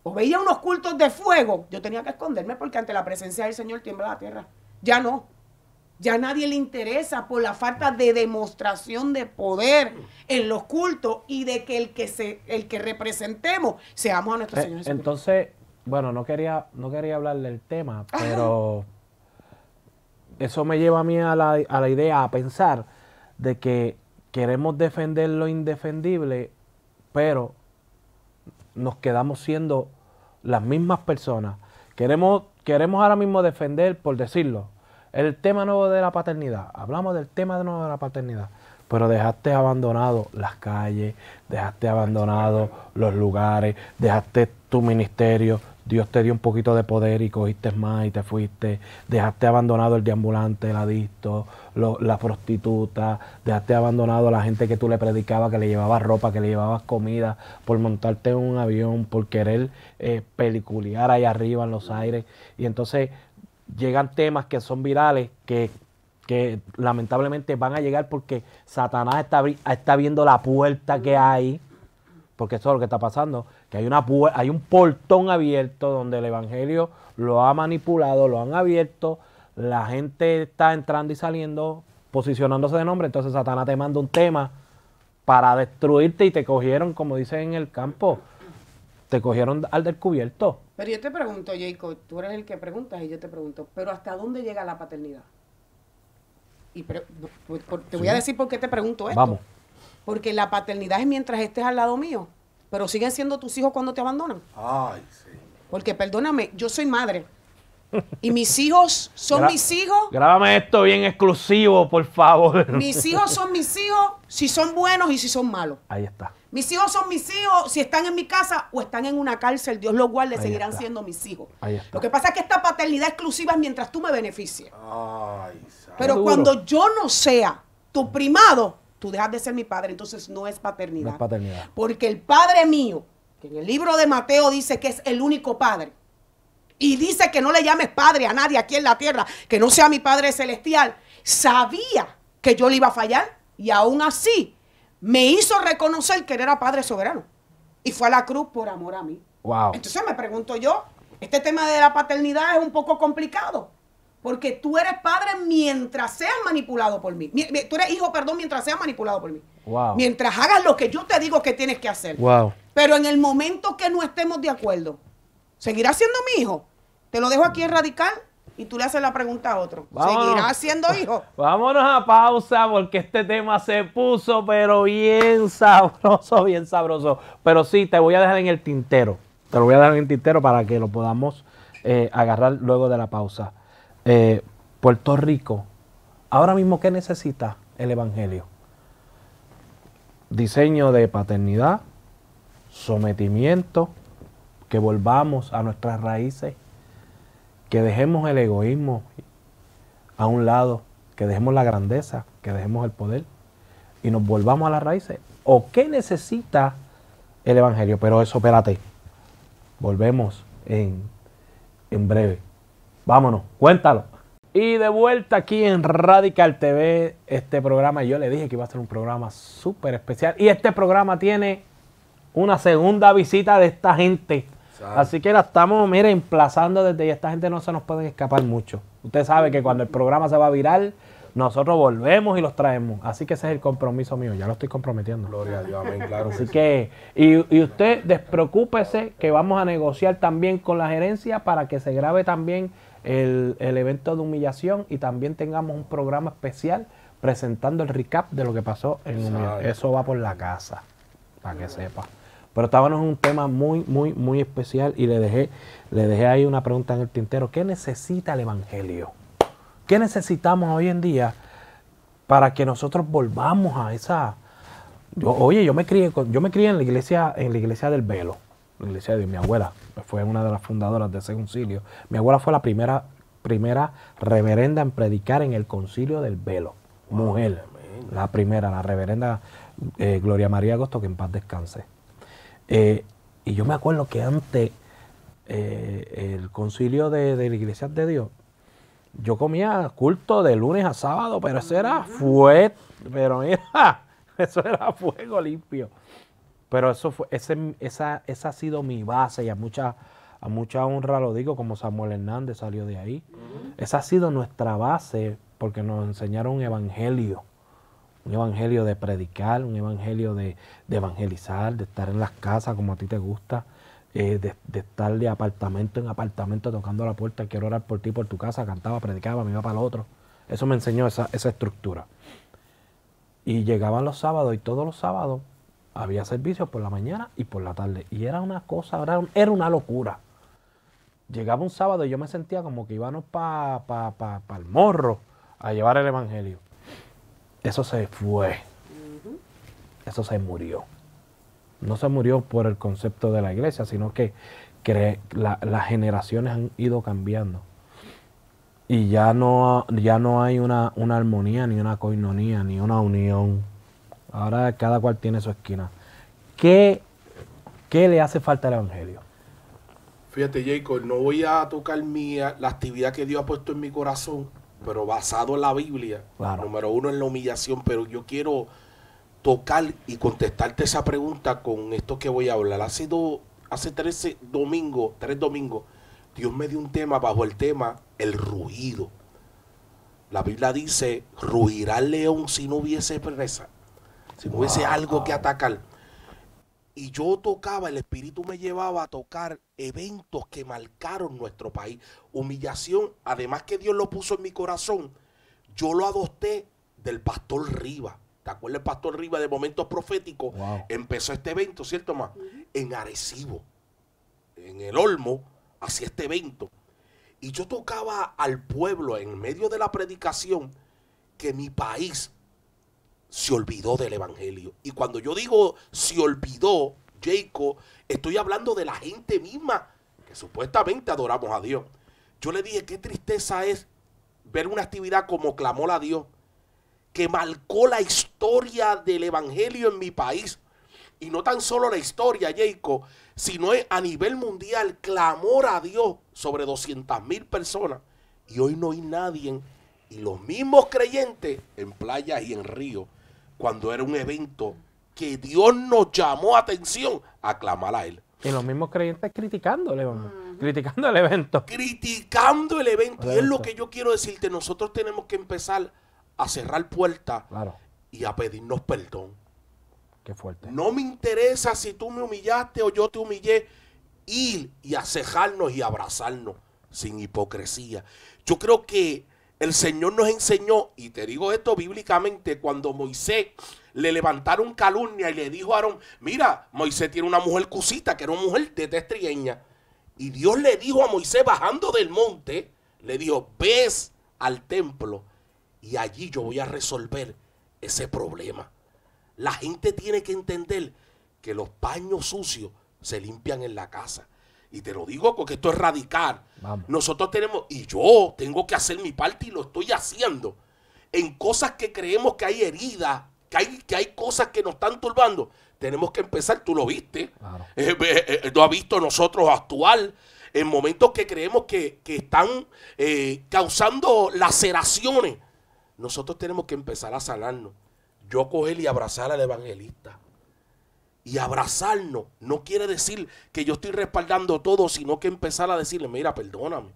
o veía unos cultos de fuego, yo tenía que esconderme porque ante la presencia del Señor tiembla la tierra. Ya no. Ya nadie le interesa por la falta de demostración de poder en los cultos y de que el que se, el que representemos seamos a nuestro eh, Señor. Entonces, bueno, no quería, no quería hablar del tema, pero eso me lleva a mí a la, a la idea, a pensar de que queremos defender lo indefendible, pero nos quedamos siendo las mismas personas. Queremos, queremos ahora mismo defender, por decirlo, el tema nuevo de la paternidad. Hablamos del tema nuevo de la paternidad. Pero dejaste abandonado las calles, dejaste abandonado los lugares, dejaste tu ministerio, Dios te dio un poquito de poder y cogiste más y te fuiste. Dejaste abandonado el deambulante, el adicto, la prostituta. Dejaste abandonado a la gente que tú le predicabas, que le llevabas ropa, que le llevabas comida, por montarte en un avión, por querer eh, peliculear ahí arriba en los aires. Y entonces llegan temas que son virales, que, que lamentablemente van a llegar porque Satanás está, está viendo la puerta que hay, porque eso es lo que está pasando que hay, una, hay un portón abierto donde el Evangelio lo ha manipulado, lo han abierto, la gente está entrando y saliendo, posicionándose de nombre, entonces Satanás te manda un tema para destruirte y te cogieron, como dicen en el campo, te cogieron al descubierto. Pero yo te pregunto, Jacob, tú eres el que preguntas y yo te pregunto, ¿pero hasta dónde llega la paternidad? Y te voy a decir por qué te pregunto esto. Vamos. Porque la paternidad es mientras estés al lado mío pero siguen siendo tus hijos cuando te abandonan. Ay, sí. Porque perdóname, yo soy madre. Y mis hijos son mis hijos. Grábame esto bien exclusivo, por favor. Mis hijos son mis hijos si son buenos y si son malos. Ahí está. Mis hijos son mis hijos si están en mi casa o están en una cárcel. Dios los guarde, seguirán siendo mis hijos. Ahí está. Lo que pasa es que esta paternidad exclusiva es mientras tú me beneficies. Ay, Pero cuando yo no sea tu primado, tú dejas de ser mi padre, entonces no es paternidad. No es paternidad. Porque el padre mío, que en el libro de Mateo dice que es el único padre, y dice que no le llames padre a nadie aquí en la tierra, que no sea mi padre celestial, sabía que yo le iba a fallar y aún así me hizo reconocer que él era padre soberano. Y fue a la cruz por amor a mí. Wow. Entonces me pregunto yo, este tema de la paternidad es un poco complicado. Porque tú eres padre mientras seas manipulado por mí. Tú eres hijo, perdón, mientras seas manipulado por mí. Mientras hagas lo que yo te digo que tienes que hacer. Pero en el momento que no estemos de acuerdo, ¿seguirás siendo mi hijo? Te lo dejo aquí en radical y tú le haces la pregunta a otro. ¿Seguirás siendo hijo? Vámonos a pausa porque este tema se puso, pero bien sabroso, bien sabroso. Pero sí, te voy a dejar en el tintero. Te lo voy a dejar en el tintero para que lo podamos eh, agarrar luego de la pausa. Eh, Puerto Rico, ahora mismo, ¿qué necesita el Evangelio? Diseño de paternidad, sometimiento, que volvamos a nuestras raíces, que dejemos el egoísmo a un lado, que dejemos la grandeza, que dejemos el poder y nos volvamos a las raíces. ¿O qué necesita el Evangelio? Pero eso, espérate, volvemos en, en breve. Vámonos, cuéntalo. Y de vuelta aquí en Radical TV, este programa, yo le dije que iba a ser un programa súper especial. Y este programa tiene una segunda visita de esta gente. Así que la estamos, mire, emplazando desde y esta gente no se nos puede escapar mucho. Usted sabe que cuando el programa se va a viral, nosotros volvemos y los traemos. Así que ese es el compromiso mío, ya lo estoy comprometiendo. Gloria a Dios, amén, claro. Así que, y, y usted despreocúpese que vamos a negociar también con la gerencia para que se grabe también el, evento de humillación y también tengamos un programa especial presentando el recap de lo que pasó en humillación. Eso va por la casa, para que sepa. Pero estábamos en un tema muy, muy, muy especial y le dejé, le dejé ahí una pregunta en el tintero. ¿Qué necesita el Evangelio? ¿Qué necesitamos hoy en día para que nosotros volvamos a esa... oye, yo me crié, yo me crié en la iglesia, en la iglesia del Velo la iglesia de mi abuela, fue una de las fundadoras de ese concilio. Mi abuela fue la primera, primera reverenda en predicar en el concilio del velo, mujer, la primera, la reverenda eh, Gloria María Agosto, que en paz descanse. Eh, y yo me acuerdo que antes eh, el concilio de, de la iglesia de Dios, yo comía culto de lunes a sábado, pero eso era fuerte, pero mira, eso era fuego limpio. Pero eso fue, ese, esa, esa ha sido mi base y a mucha, a mucha honra lo digo, como Samuel Hernández salió de ahí. Esa ha sido nuestra base porque nos enseñaron evangelio. Un evangelio de predicar, un evangelio de, evangelizar, de estar en las casas como a ti te gusta, eh, de, estar de apartamento en apartamento tocando la puerta, quiero orar por ti, por tu casa, cantaba, predicaba, me iba para el otro. Eso me enseñó esa, estructura. Y llegaban los sábados y todos los sábados había servicios por la mañana y por la tarde. Y era una cosa, era, una locura. Llegaba un sábado y yo me sentía como que íbamos para pa, el morro a llevar el Evangelio. Eso se fue. Eso se murió. No se murió por el concepto de la iglesia, sino que, las generaciones han ido cambiando. Y ya no, ya no hay una, una armonía, ni una coinonía, ni una unión Ahora cada cual tiene su esquina. ¿Qué, qué le hace falta al Evangelio? Fíjate, Jacob, no voy a tocar mi, la actividad que Dios ha puesto en mi corazón, pero basado en la Biblia. Número uno en la humillación, pero yo quiero tocar y contestarte esa pregunta con esto que voy a hablar. Hace, hace 13 domingos, tres domingos, Dios me dio un tema bajo el tema el ruido. La Biblia dice, ruirá el león si no hubiese presa si no hubiese algo que atacar. Y yo tocaba, el Espíritu me llevaba a tocar eventos que marcaron nuestro país. Humillación, además que Dios lo puso en mi corazón, yo lo adopté del pastor Riva. ¿Te acuerdas el pastor Riva de momentos proféticos? Empezó este evento, ¿cierto, más? En Arecibo, en el Olmo, hacía este evento. Y yo tocaba al pueblo en medio de la predicación que mi país se olvidó del Evangelio. Y cuando yo digo se olvidó, Jacob, estoy hablando de la gente misma que supuestamente adoramos a Dios. Yo le dije, qué tristeza es ver una actividad como clamor a Dios, que marcó la historia del Evangelio en mi país. Y no tan solo la historia, Jacob, sino a nivel mundial, clamor a Dios sobre 200 mil personas. Y hoy no hay nadie, y los mismos creyentes en playas y en ríos cuando era un evento que Dios nos llamó atención a clamar a Él. Y los mismos creyentes criticándole, criticando el evento. Criticando el evento. Y es lo que yo quiero decirte. Nosotros tenemos que empezar a cerrar puertas y a pedirnos perdón. Qué fuerte. No me interesa si tú me humillaste o yo te humillé. Ir y acejarnos y abrazarnos sin hipocresía. Yo creo que el Señor nos enseñó, y te digo esto bíblicamente, cuando Moisés le levantaron calumnia y le dijo a Aarón, mira, Moisés tiene una mujer cusita, que era una mujer de testrieña. Y Dios le dijo a Moisés bajando del monte, le dijo, ves al templo y allí yo voy a resolver ese problema. La gente tiene que entender que los paños sucios se limpian en la casa, y te lo digo porque esto es radical. Vamos. Nosotros tenemos, y yo tengo que hacer mi parte y lo estoy haciendo, en cosas que creemos que hay heridas, que hay, que hay cosas que nos están turbando. Tenemos que empezar, tú lo viste, Claro. eh, eh, eh, lo ha visto nosotros actual, en momentos que creemos que, que están causando laceraciones. Nosotros tenemos que empezar a sanarnos. Yo coger y abrazar al evangelista. Y abrazarnos no quiere decir que yo estoy respaldando todo, sino que empezar a decirle, mira, perdóname.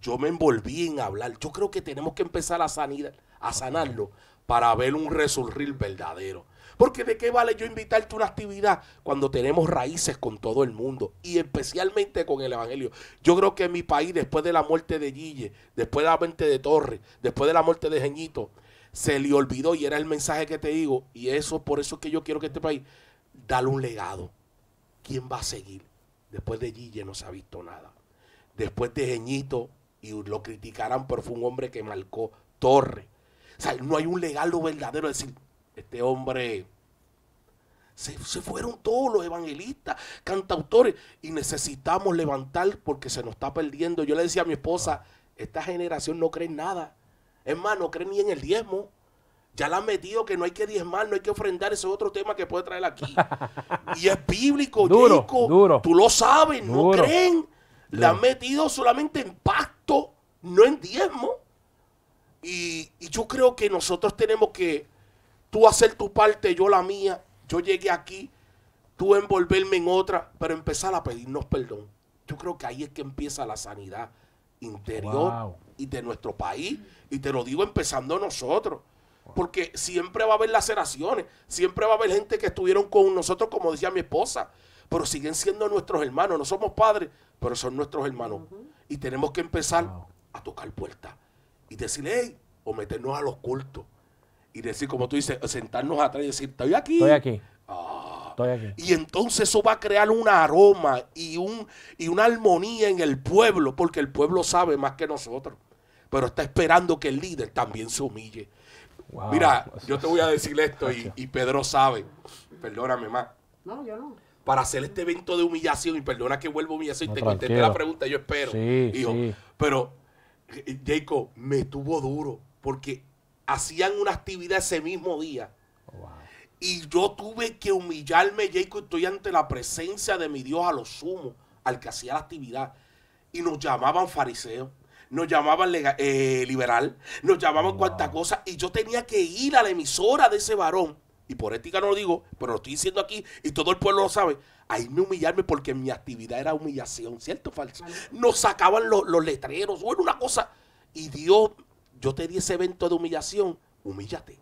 Yo me envolví en hablar. Yo creo que tenemos que empezar a, a sanarlo para ver un resurgir verdadero. Porque de qué vale yo invitarte a una actividad cuando tenemos raíces con todo el mundo y especialmente con el Evangelio. Yo creo que en mi país, después de la muerte de Guille, después de la muerte de Torres, después de la muerte de Geñito, se le olvidó y era el mensaje que te digo. Y eso, por eso es que yo quiero que este país, dale un legado. ¿Quién va a seguir? Después de Guille no se ha visto nada. Después de Geñito, y lo criticarán, pero fue un hombre que marcó Torres. O sea, no hay un legado verdadero. Es decir, este hombre se, se fueron todos los evangelistas, cantautores, y necesitamos levantar porque se nos está perdiendo. Yo le decía a mi esposa, esta generación no cree en nada. Es más, no cree ni en el diezmo. Ya la han metido que no hay que diezmar, no hay que ofrendar. Ese es otro tema que puede traer aquí. y es bíblico, Duro, Jacob. duro. Tú lo sabes, no creen. Le han metido solamente en pacto, no en diezmo. Y, y yo creo que nosotros tenemos que tú hacer tu parte, yo la mía. Yo llegué aquí, tú envolverme en otra, pero empezar a pedirnos perdón. Yo creo que ahí es que empieza la sanidad interior Wow. y de nuestro país. Y te lo digo empezando nosotros. Porque siempre va a haber laceraciones, siempre va a haber gente que estuvieron con nosotros, como decía mi esposa, pero siguen siendo nuestros hermanos. No somos padres, pero son nuestros hermanos. Y tenemos que empezar Wow. a tocar puertas y decirle, hey, o meternos a los cultos. Y decir, como tú dices, sentarnos atrás y decir, estoy aquí. Estoy aquí. Ah. Estoy aquí. Y entonces eso va a crear un aroma y, un, y una armonía en el pueblo, porque el pueblo sabe más que nosotros. Pero está esperando que el líder también se humille. Wow. Mira, yo te voy a decir esto y, y Pedro sabe, perdóname más, No, yo no. para hacer este evento de humillación, y perdona que vuelvo a humillación y No, te contesté la pregunta, yo espero, Sí, hijo. sí. Pero, eh, Jacob, me tuvo duro, porque hacían una actividad ese mismo día. wow. Y yo tuve que humillarme, Jacob, estoy ante la presencia de mi Dios a lo sumo, al que hacía la actividad. Y nos llamaban fariseos, nos llamaban lega- eh, liberal, nos llamaban Wow. cuanta cosa. Y yo tenía que ir a la emisora de ese varón, y por ética no lo digo, pero lo estoy diciendo aquí, y todo el pueblo lo sabe, a irme a humillarme porque mi actividad era humillación, ¿cierto o falso? Nos sacaban los, los letreros, bueno, una cosa. Y Dios, yo te di ese evento de humillación, humíllate.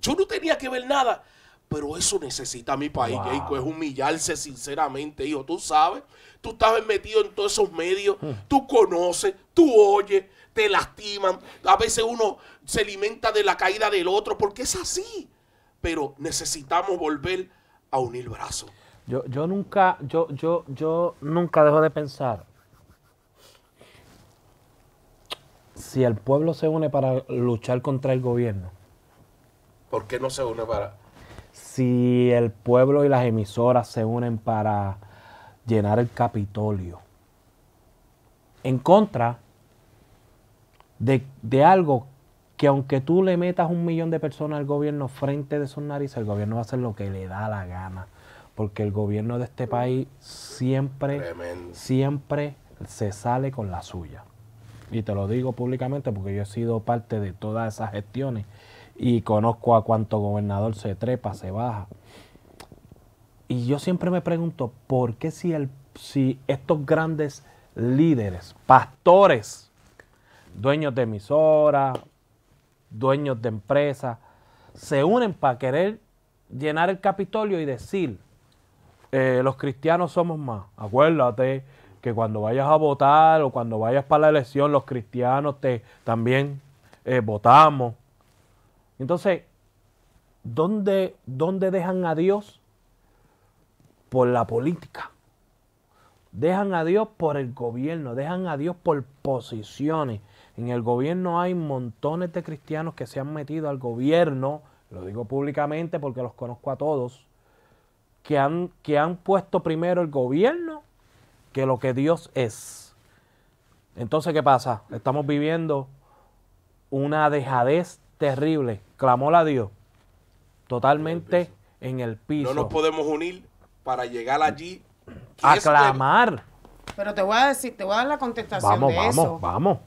Yo no tenía que ver nada. Pero eso necesita mi país, Wow. Es humillarse sinceramente, hijo. Tú sabes, tú estás metido en todos esos medios, tú conoces, tú oyes, te lastiman. A veces uno se alimenta de la caída del otro, porque es así. Pero necesitamos volver a unir brazos. Yo, yo nunca, yo, yo, yo nunca dejo de pensar si el pueblo se une para luchar contra el gobierno, ¿Por qué no se une para.? si el pueblo y las emisoras se unen para llenar el Capitolio, en contra de, de algo que aunque tú le metas un millón de personas al gobierno frente de sus narices, el gobierno va a hacer lo que le da la gana. Porque el gobierno de este país siempre, Tremendo. siempre se sale con la suya. Y te lo digo públicamente porque yo he sido parte de todas esas gestiones y conozco a cuánto gobernador se trepa, se baja. Y yo siempre me pregunto, ¿por qué si, el, si estos grandes líderes, pastores, dueños de emisoras, dueños de empresas, se unen para querer llenar el Capitolio y decir, eh, los cristianos somos más. Acuérdate que cuando vayas a votar o cuando vayas para la elección, los cristianos te también eh, votamos. Entonces, ¿dónde, ¿dónde dejan a Dios? Por la política. Dejan a Dios por el gobierno, dejan a Dios por posiciones. En el gobierno hay montones de cristianos que se han metido al gobierno, lo digo públicamente porque los conozco a todos, que han, que han puesto primero el gobierno que lo que Dios es. Entonces, ¿qué pasa? Estamos viviendo una dejadez terrible. Clamó a Dios totalmente en el piso. No nos podemos unir para llegar allí. a clamar. Pero te voy a decir, te voy a dar la contestación Vamos, de vamos, eso. vamos.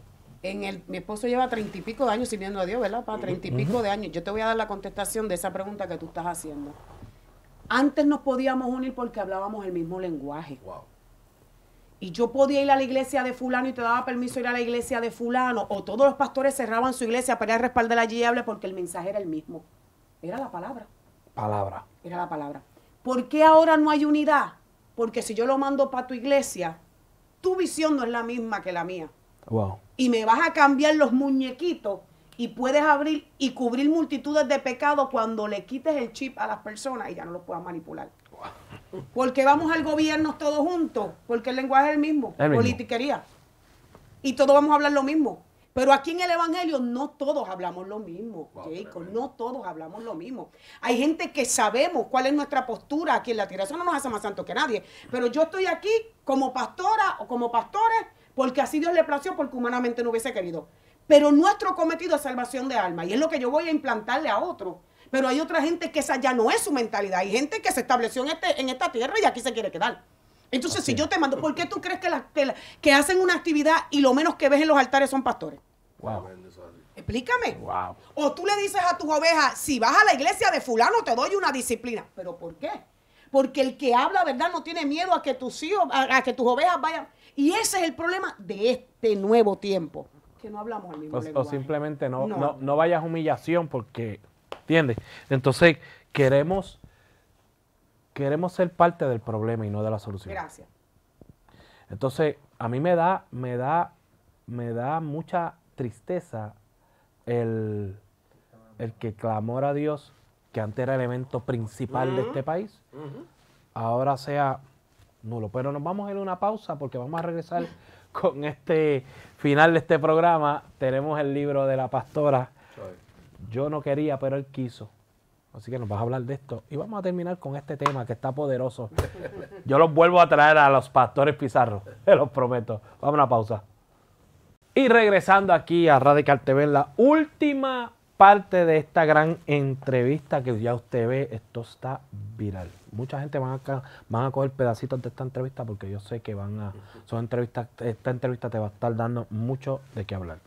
En el, mi esposo lleva treinta y pico de años sirviendo a Dios, ¿verdad? Para treinta y pico de años. Yo te voy a dar la contestación de esa pregunta que tú estás haciendo. Antes nos podíamos unir porque hablábamos el mismo lenguaje. Wow. Y yo podía ir a la iglesia de fulano y te daba permiso ir a la iglesia de fulano. O todos los pastores cerraban su iglesia para ir a respaldar allí y hable porque el mensaje era el mismo. Era la palabra. Palabra. Era la palabra. ¿Por qué ahora no hay unidad? Porque si yo lo mando para tu iglesia, tu visión no es la misma que la mía. Wow. Y me vas a cambiar los muñequitos y puedes abrir y cubrir multitudes de pecados cuando le quites el chip a las personas y ya no los puedas manipular. Porque vamos al gobierno todos juntos, porque el lenguaje es el mismo, El mismo. politiquería. Y todos vamos a hablar lo mismo. Pero aquí en el Evangelio no todos hablamos lo mismo, Wow, Jacob, no todos hablamos lo mismo. Hay gente que sabemos cuál es nuestra postura aquí en la tierra. Eso no nos hace más santos que nadie. Pero yo estoy aquí como pastora o como pastores porque así Dios le plació, porque humanamente no hubiese querido. Pero nuestro cometido es salvación de alma y es lo que yo voy a implantarle a otro. Pero hay otra gente que esa ya no es su mentalidad. Hay gente que se estableció en, este, en esta tierra y aquí se quiere quedar. Entonces, si yo te mando, ¿por qué tú crees que, la- que, la- que hacen una actividad y lo menos que ves en los altares son pastores? Wow. Explícame. Wow. O tú le dices a tus ovejas, si vas a la iglesia de fulano te doy una disciplina. ¿Pero por qué? Porque el que habla verdad no tiene miedo a que tus hijos, a, a que tus ovejas vayan. Y ese es el problema de este nuevo tiempo. Que no hablamos el mismo O, o lenguaje. simplemente no, No. no. no vayas a humillación porque, ¿entiendes? Entonces, queremos, queremos ser parte del problema y no de la solución. Gracias. Entonces, a mí me da, me da, me da mucha tristeza el, el que clamor a Dios, que antes era el evento principal de este país, ahora sea nulo. Pero nos vamos a ir a una pausa porque vamos a regresar con este final de este programa. Tenemos el libro de la pastora. Yo no quería, pero él quiso. Así que nos vas a hablar de esto. Y vamos a terminar con este tema que está poderoso. Yo los vuelvo a traer a los pastores Pizarro. Se los prometo. Vamos a una pausa. Y regresando aquí a Radical TV, en la última parte de esta gran entrevista que ya usted ve, esto está viral. Mucha gente van a, van a coger pedacitos de esta entrevista porque yo sé que van a, son entrevistas, esta entrevista te va a estar dando mucho de qué hablar.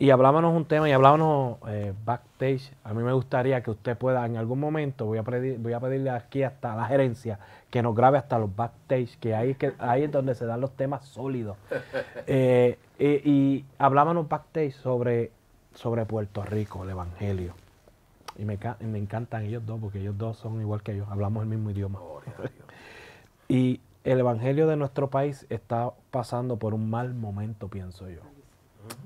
Y hablábamos un tema y hablábamos eh, backstage. A mí me gustaría que usted pueda en algún momento, voy a, pedir, voy a pedirle aquí hasta a la gerencia que nos grabe hasta los backstage, que ahí, es que ahí es donde se dan los temas sólidos. Eh, eh, y hablábamos backstage sobre, sobre Puerto Rico, el Evangelio. Y me, ca- y me encantan ellos dos, porque ellos dos son igual que yo, hablamos el mismo idioma. Y el Evangelio de nuestro país está pasando por un mal momento, pienso yo.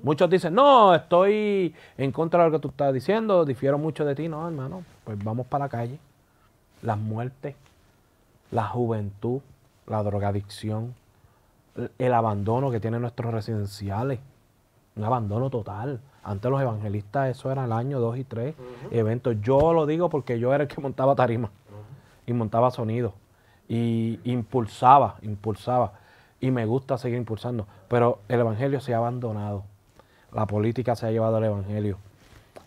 Muchos dicen, no, estoy en contra de lo que tú estás diciendo, difiero mucho de ti. No, hermano, pues vamos para la calle. Las muertes, la juventud, la drogadicción, el- abandono que tienen nuestros residenciales. Un abandono total. Antes los evangelistas, eso era el año 2 y 3 eventos. Yo lo digo porque yo era el que montaba tarima y montaba sonido y impulsaba, impulsaba. Y me gusta seguir impulsando. Pero el evangelio se ha abandonado. La política se ha llevado al evangelio.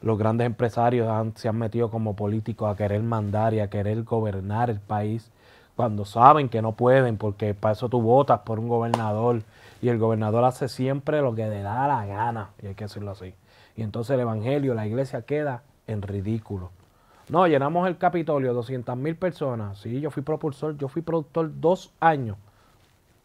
Los grandes empresarios han- se han metido como políticos a querer mandar y a querer gobernar el país cuando saben que no pueden, porque para eso tú votas por un gobernador y el gobernador hace siempre lo que le da la gana, y hay que decirlo así. Y entonces el evangelio, la iglesia queda en ridículo. No, llenamos el Capitolio, 200 mil personas. Sí, yo fui propulsor, yo fui productor dos años.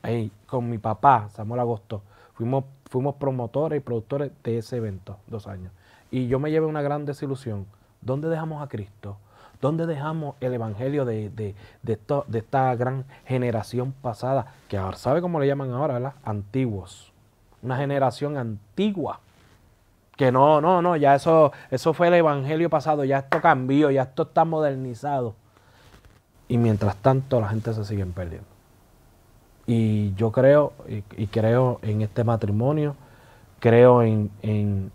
Ahí, con mi papá, Samuel Agosto. Fuimos, fuimos promotores y productores de ese evento, dos años. Y yo me llevé una gran desilusión. ¿Dónde dejamos a Cristo? ¿Dónde dejamos el evangelio de, de, de, esta gran generación pasada? Que ahora, ¿sabe cómo le llaman ahora, verdad? Antiguos. Una generación antigua. Que no, no, no, ya eso, eso fue el evangelio pasado, ya esto cambió, ya esto está modernizado. Y mientras tanto la gente se sigue perdiendo. Y yo creo, y, y creo en este matrimonio, creo en, en-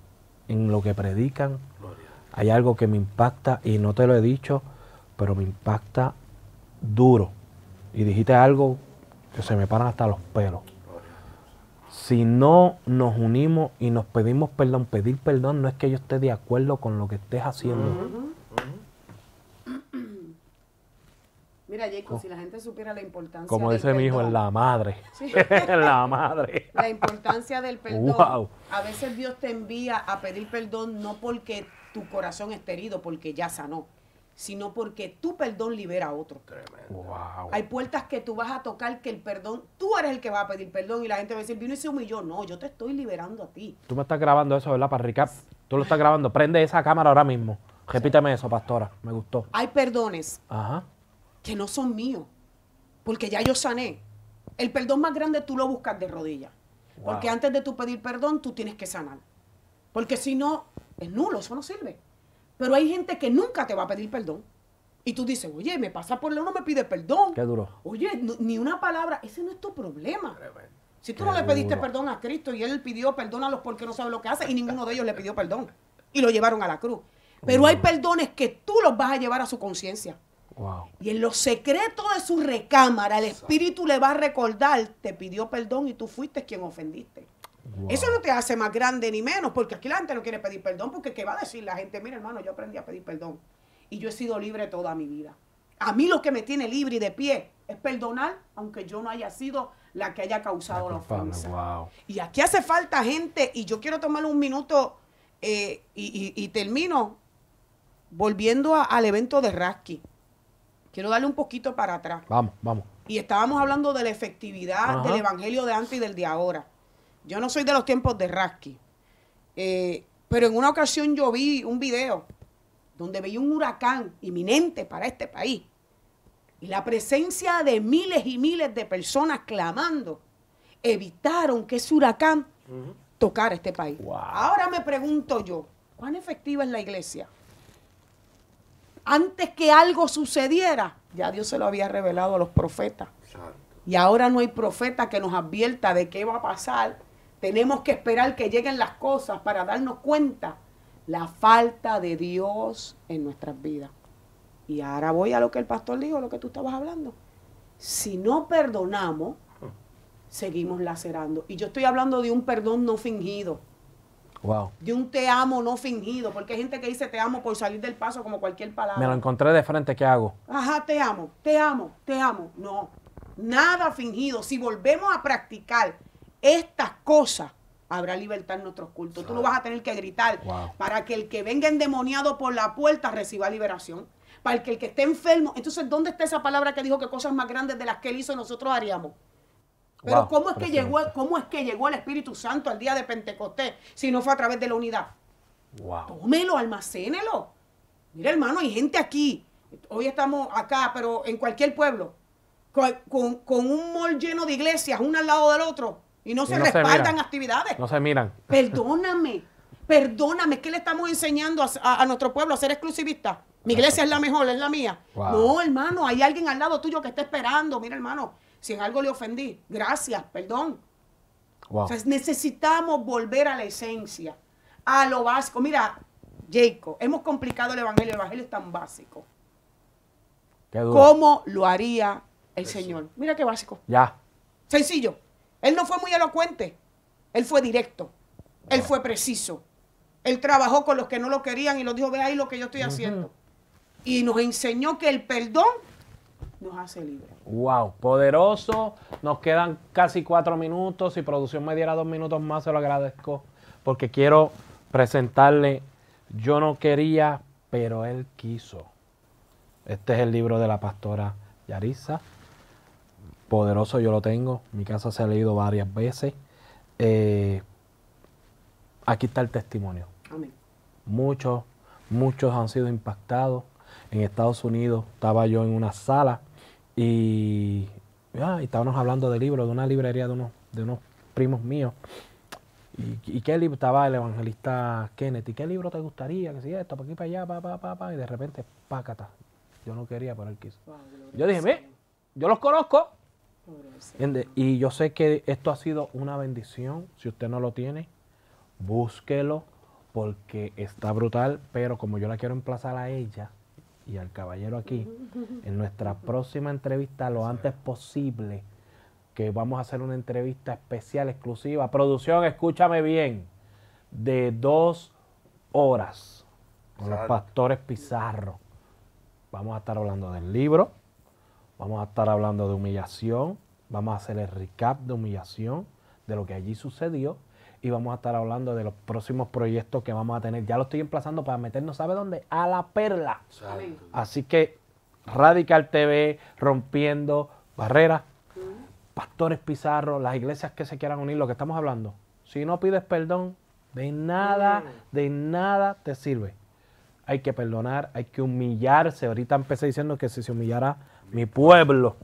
en lo que predican. Hay algo que me impacta y no te lo he dicho, pero me impacta duro. Y dijiste algo que se me paran hasta los pelos. Si no nos unimos y nos pedimos perdón, pedir perdón no es que yo esté de acuerdo con lo que estés haciendo. Mira, Jacob, si la gente supiera la importancia Como dice mi hijo, en la madre. Sí. En la madre. La importancia del perdón. Wow. A veces Dios te envía a pedir perdón no porque tu corazón esté herido, porque ya sanó, sino porque tu perdón libera a otro. Wow. Hay puertas que tú vas a tocar que el perdón, tú eres el que va a pedir perdón y la gente va a decir, vino y se humilló. No, yo te estoy liberando a ti. Tú me estás grabando eso, ¿verdad? Para recap. Tú lo estás grabando. Prende esa cámara ahora mismo. Repíteme eso, pastora. Me gustó. Hay perdones Ajá. que no son míos, porque ya yo sané. El perdón más grande tú lo buscas de rodillas. Porque antes de tú pedir perdón, tú tienes que sanar. Porque si no, es nulo, eso no sirve. Pero hay gente que nunca te va a pedir perdón. Y tú dices, oye, me pasa por lo no me pide perdón. Qué duro. Oye, no- ni una palabra, ese no es tu problema. Si tú Qué no le pediste duro. perdón a Cristo y Él pidió perdónalos porque no sabe lo que hace y ninguno de ellos le pidió perdón y lo llevaron a la cruz. Pero hay perdones que tú los vas a llevar a su conciencia. Wow. Y en los secretos de su recámara, el Espíritu le va a recordar, te pidió perdón y tú fuiste quien ofendiste. Wow. Eso no te hace más grande ni menos, porque aquí la gente no quiere pedir perdón, porque ¿qué va a decir la gente? Mira, hermano, yo aprendí a pedir perdón y yo he sido libre toda mi vida. A mí lo que me tiene libre y de pie es perdonar, aunque yo no haya sido la que haya causado la ofensa. Wow. Y aquí hace falta gente, y yo quiero tomar un minuto eh, y, y- y termino volviendo a- al evento de Rasky. Quiero darle un poquito para atrás. Vamos, vamos. Y estábamos hablando de la efectividad Ajá. del evangelio de antes y del de ahora. Yo no soy de los tiempos de Rasky. Eh, pero en una ocasión yo vi un video donde veía un huracán inminente para este país. Y la presencia de miles y miles de personas clamando evitaron que ese huracán tocara este país. Wow. Ahora me pregunto yo, ¿cuán efectiva es la iglesia? Antes que algo sucediera, ya Dios se lo había revelado a los profetas. Y ahora no hay profeta que nos advierta de qué va a pasar. Tenemos que esperar que lleguen las cosas para darnos cuenta la falta de Dios en nuestras vidas. Y ahora voy a lo que el pastor dijo, lo que tú estabas hablando. Si no perdonamos, seguimos lacerando. Y yo estoy hablando de un perdón no fingido, Wow. de un te amo no fingido, porque hay gente que dice te amo por salir del paso como cualquier palabra. Me lo encontré de frente. ¿Qué hago? Ajá, te amo, te amo, te amo. No, nada fingido. Si volvemos a practicar estas cosas, habrá libertad en nuestros cultos. Tú no vas a tener que gritar Wow. para que el que venga endemoniado por la puerta reciba liberación. Para que el que esté enfermo. Entonces, ¿dónde está esa palabra que dijo que cosas más grandes de las que él hizo nosotros haríamos? Pero Wow, ¿cómo, es que llegó. ¿cómo es que llegó el Espíritu Santo al día de Pentecostés si no fue a través de la unidad? Wow. Tómelo, almacénelo. Mira, hermano, hay gente aquí. Hoy estamos acá, pero en cualquier pueblo, con, con- con un mall lleno de iglesias, una al lado del otro, y no Y se no respaldan miran. actividades. No se miran. Perdóname, perdóname, ¿qué le estamos enseñando a, a- a nuestro pueblo a ser exclusivista? Mi iglesia es la mejor, es la mía. Wow. No, hermano, hay alguien al lado tuyo que está esperando. Mira, hermano, si en algo le ofendí, gracias, perdón. Wow. O sea, necesitamos volver a la esencia, a lo básico. Mira, Jacob, hemos complicado el evangelio, el evangelio es tan básico. Qué duro. ¿Cómo lo haría el Señor? Mira qué básico. Ya. Sencillo. Él no fue muy elocuente, él fue directo, él fue preciso. Él trabajó con los que no lo querían y los dijo, ve ahí lo que yo estoy haciendo. Y nos enseñó que el perdón nos hace libres. Wow, poderoso. Nos quedan casi cuatro minutos. Si producción me diera dos minutos más, se lo agradezco. Porque quiero presentarle. Yo no quería, pero él quiso. Este es el libro de la pastora Yarisa. Poderoso, yo lo tengo. Mi casa se ha leído varias veces. Eh, aquí está el testimonio. Amén. Muchos, muchos han sido impactados. En Estados Unidos estaba yo en una sala y, ah, y estábamos hablando de libros, de una librería de unos, de unos primos míos. ¿Y, y qué libro estaba el evangelista Kenneth? ¿Y qué libro te gustaría? Que si esto, para aquí, para allá, pa, pa, pa, pa, y de repente, pácata. Yo no quería, pero él quiso. Wow, Yo dije, ve, yo los conozco. Y yo sé que esto ha sido una bendición. Si usted no lo tiene, búsquelo porque está brutal. Pero como yo la quiero emplazar a ella y al caballero aquí, en nuestra próxima entrevista lo antes posible, que vamos a hacer una entrevista especial, exclusiva. Producción, escúchame bien, de dos horas con los pastores Pizarro. Vamos a estar hablando del libro, vamos a estar hablando de humillación, vamos a hacer el recap de humillación, de lo que allí sucedió y vamos a estar hablando de los próximos proyectos que vamos a tener. Ya lo estoy emplazando para meternos, ¿sabe dónde? A la perla. Así que Radical TV, rompiendo barreras, pastores Pizarro, las iglesias que se quieran unir, lo que estamos hablando. Si no pides perdón, de nada, de nada te sirve. Hay que perdonar, hay que humillarse. Ahorita empecé diciendo que si se humillara mi pueblo,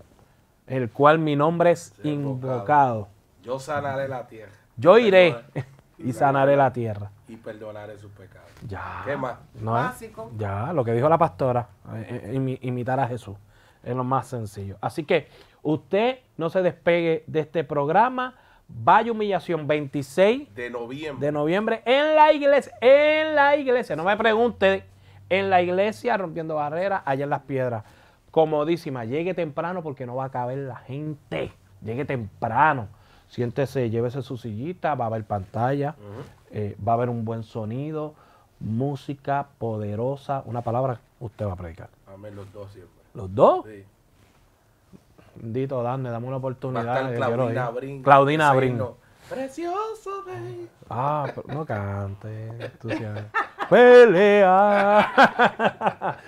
el cual mi nombre es invocado. Yo sanaré la tierra. yo iré y sanaré la tierra. Y perdonaré sus pecados. Ya. ¿Qué más? No es- Básico. ya, lo que dijo la pastora, eh, eh, imi- imitar a Jesús. Es lo más sencillo. Así que usted no se despegue de este programa. Vaya humillación 26 De noviembre. de noviembre en la iglesia. En la iglesia. No me pregunte. En la iglesia, rompiendo barreras, allá en las piedras. Comodísima. Llegue temprano porque no va a caber la gente. Llegue temprano. Siéntese, llévese su sillita, va a haber pantalla, eh, va a haber un buen sonido, música poderosa. Una palabra, usted va a predicar. Amén, los dos siempre. ¿Los dos? Sí. Bendito, dame, dame una oportunidad. Claudina. Brin. Claudina Brin. Precioso, baby. Ah, pero no cante. tú sabes. Pelea.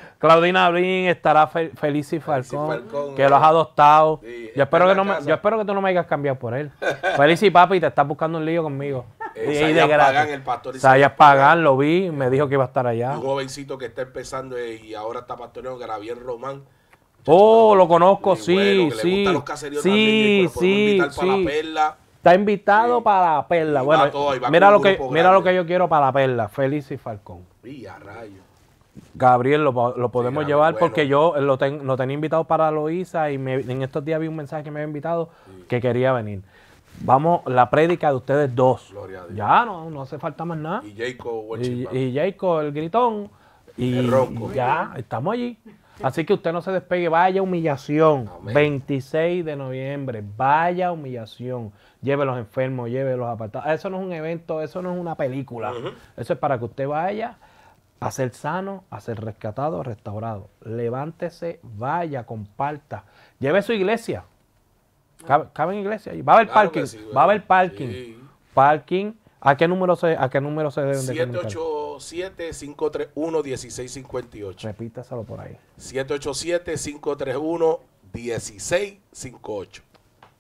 Claudina Brin estará fe- feliz y Falcón, Falcón, que los ha adoptado. Sí, yo, espero que no me, yo espero que tú no me hayas cambiado por él. Feliz y papi, te estás buscando un lío conmigo. Eh, Y- Isaías de. Pagán, el pastor Isaías Pagán, lo vi, me dijo que iba a estar allá. Un jovencito que está empezando eh, y ahora está pastoreando, Gravier Román. Oh, lo conozco, sí, bueno, sí. gustan los caseríos Sí, lo sí, invitar para sí. Está invitado Sí. para la perla. Y Bueno, todo, mira lo que mira lo que yo quiero para la perla, Feliz y Falcón. Y a rayo. Gabriel, lo, lo podemos llevar bueno. porque yo lo, ten- lo tenía invitado para Loíza y me- en estos días vi un mensaje que me había invitado que quería venir. Vamos, la prédica de ustedes dos. Gloria a Dios. Ya, no, no hace falta más nada. Y Jacob Y, Worship Band. y Jacob, el gritón. Y, El ronco. y ya, estamos allí. Así que usted no se despegue. Vaya humillación. Amén. 26 de noviembre. Vaya humillación. Lleve los enfermos, lleve los apartados. Eso no es un evento, eso no es una película. Eso es para que usted vaya a ser sano, a ser rescatado, restaurado. Levántese, vaya, comparta. Lleve su iglesia. Cabe, cabe en iglesia. Va a haber Claro parking. sí, va a haber parking. sí. Parking. ¿A qué número se, a qué número se deben de comunicar? 787-531-1658. Repítaselo por ahí. 787-531-1658.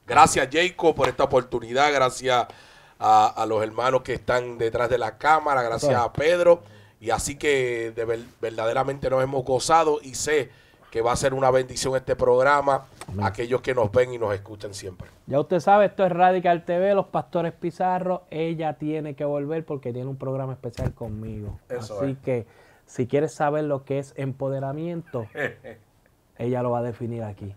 Gracias, Jacob, por esta oportunidad. Gracias a, a los hermanos que están detrás de la cámara. Gracias a Pedro. Y así que de ver- verdaderamente nos hemos gozado y sé que va a ser una bendición este programa a aquellos que nos ven y nos escuchan siempre. Ya usted sabe, esto es Radical TV, los pastores Pizarro. Ella tiene que volver porque tiene un programa especial conmigo. Eso Así es. que si quieres saber lo que es empoderamiento, ella lo va a definir aquí.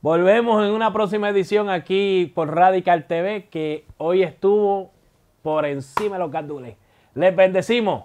Volvemos en una próxima edición aquí por Radical TV, que hoy estuvo por encima de los gandules. Les bendecimos.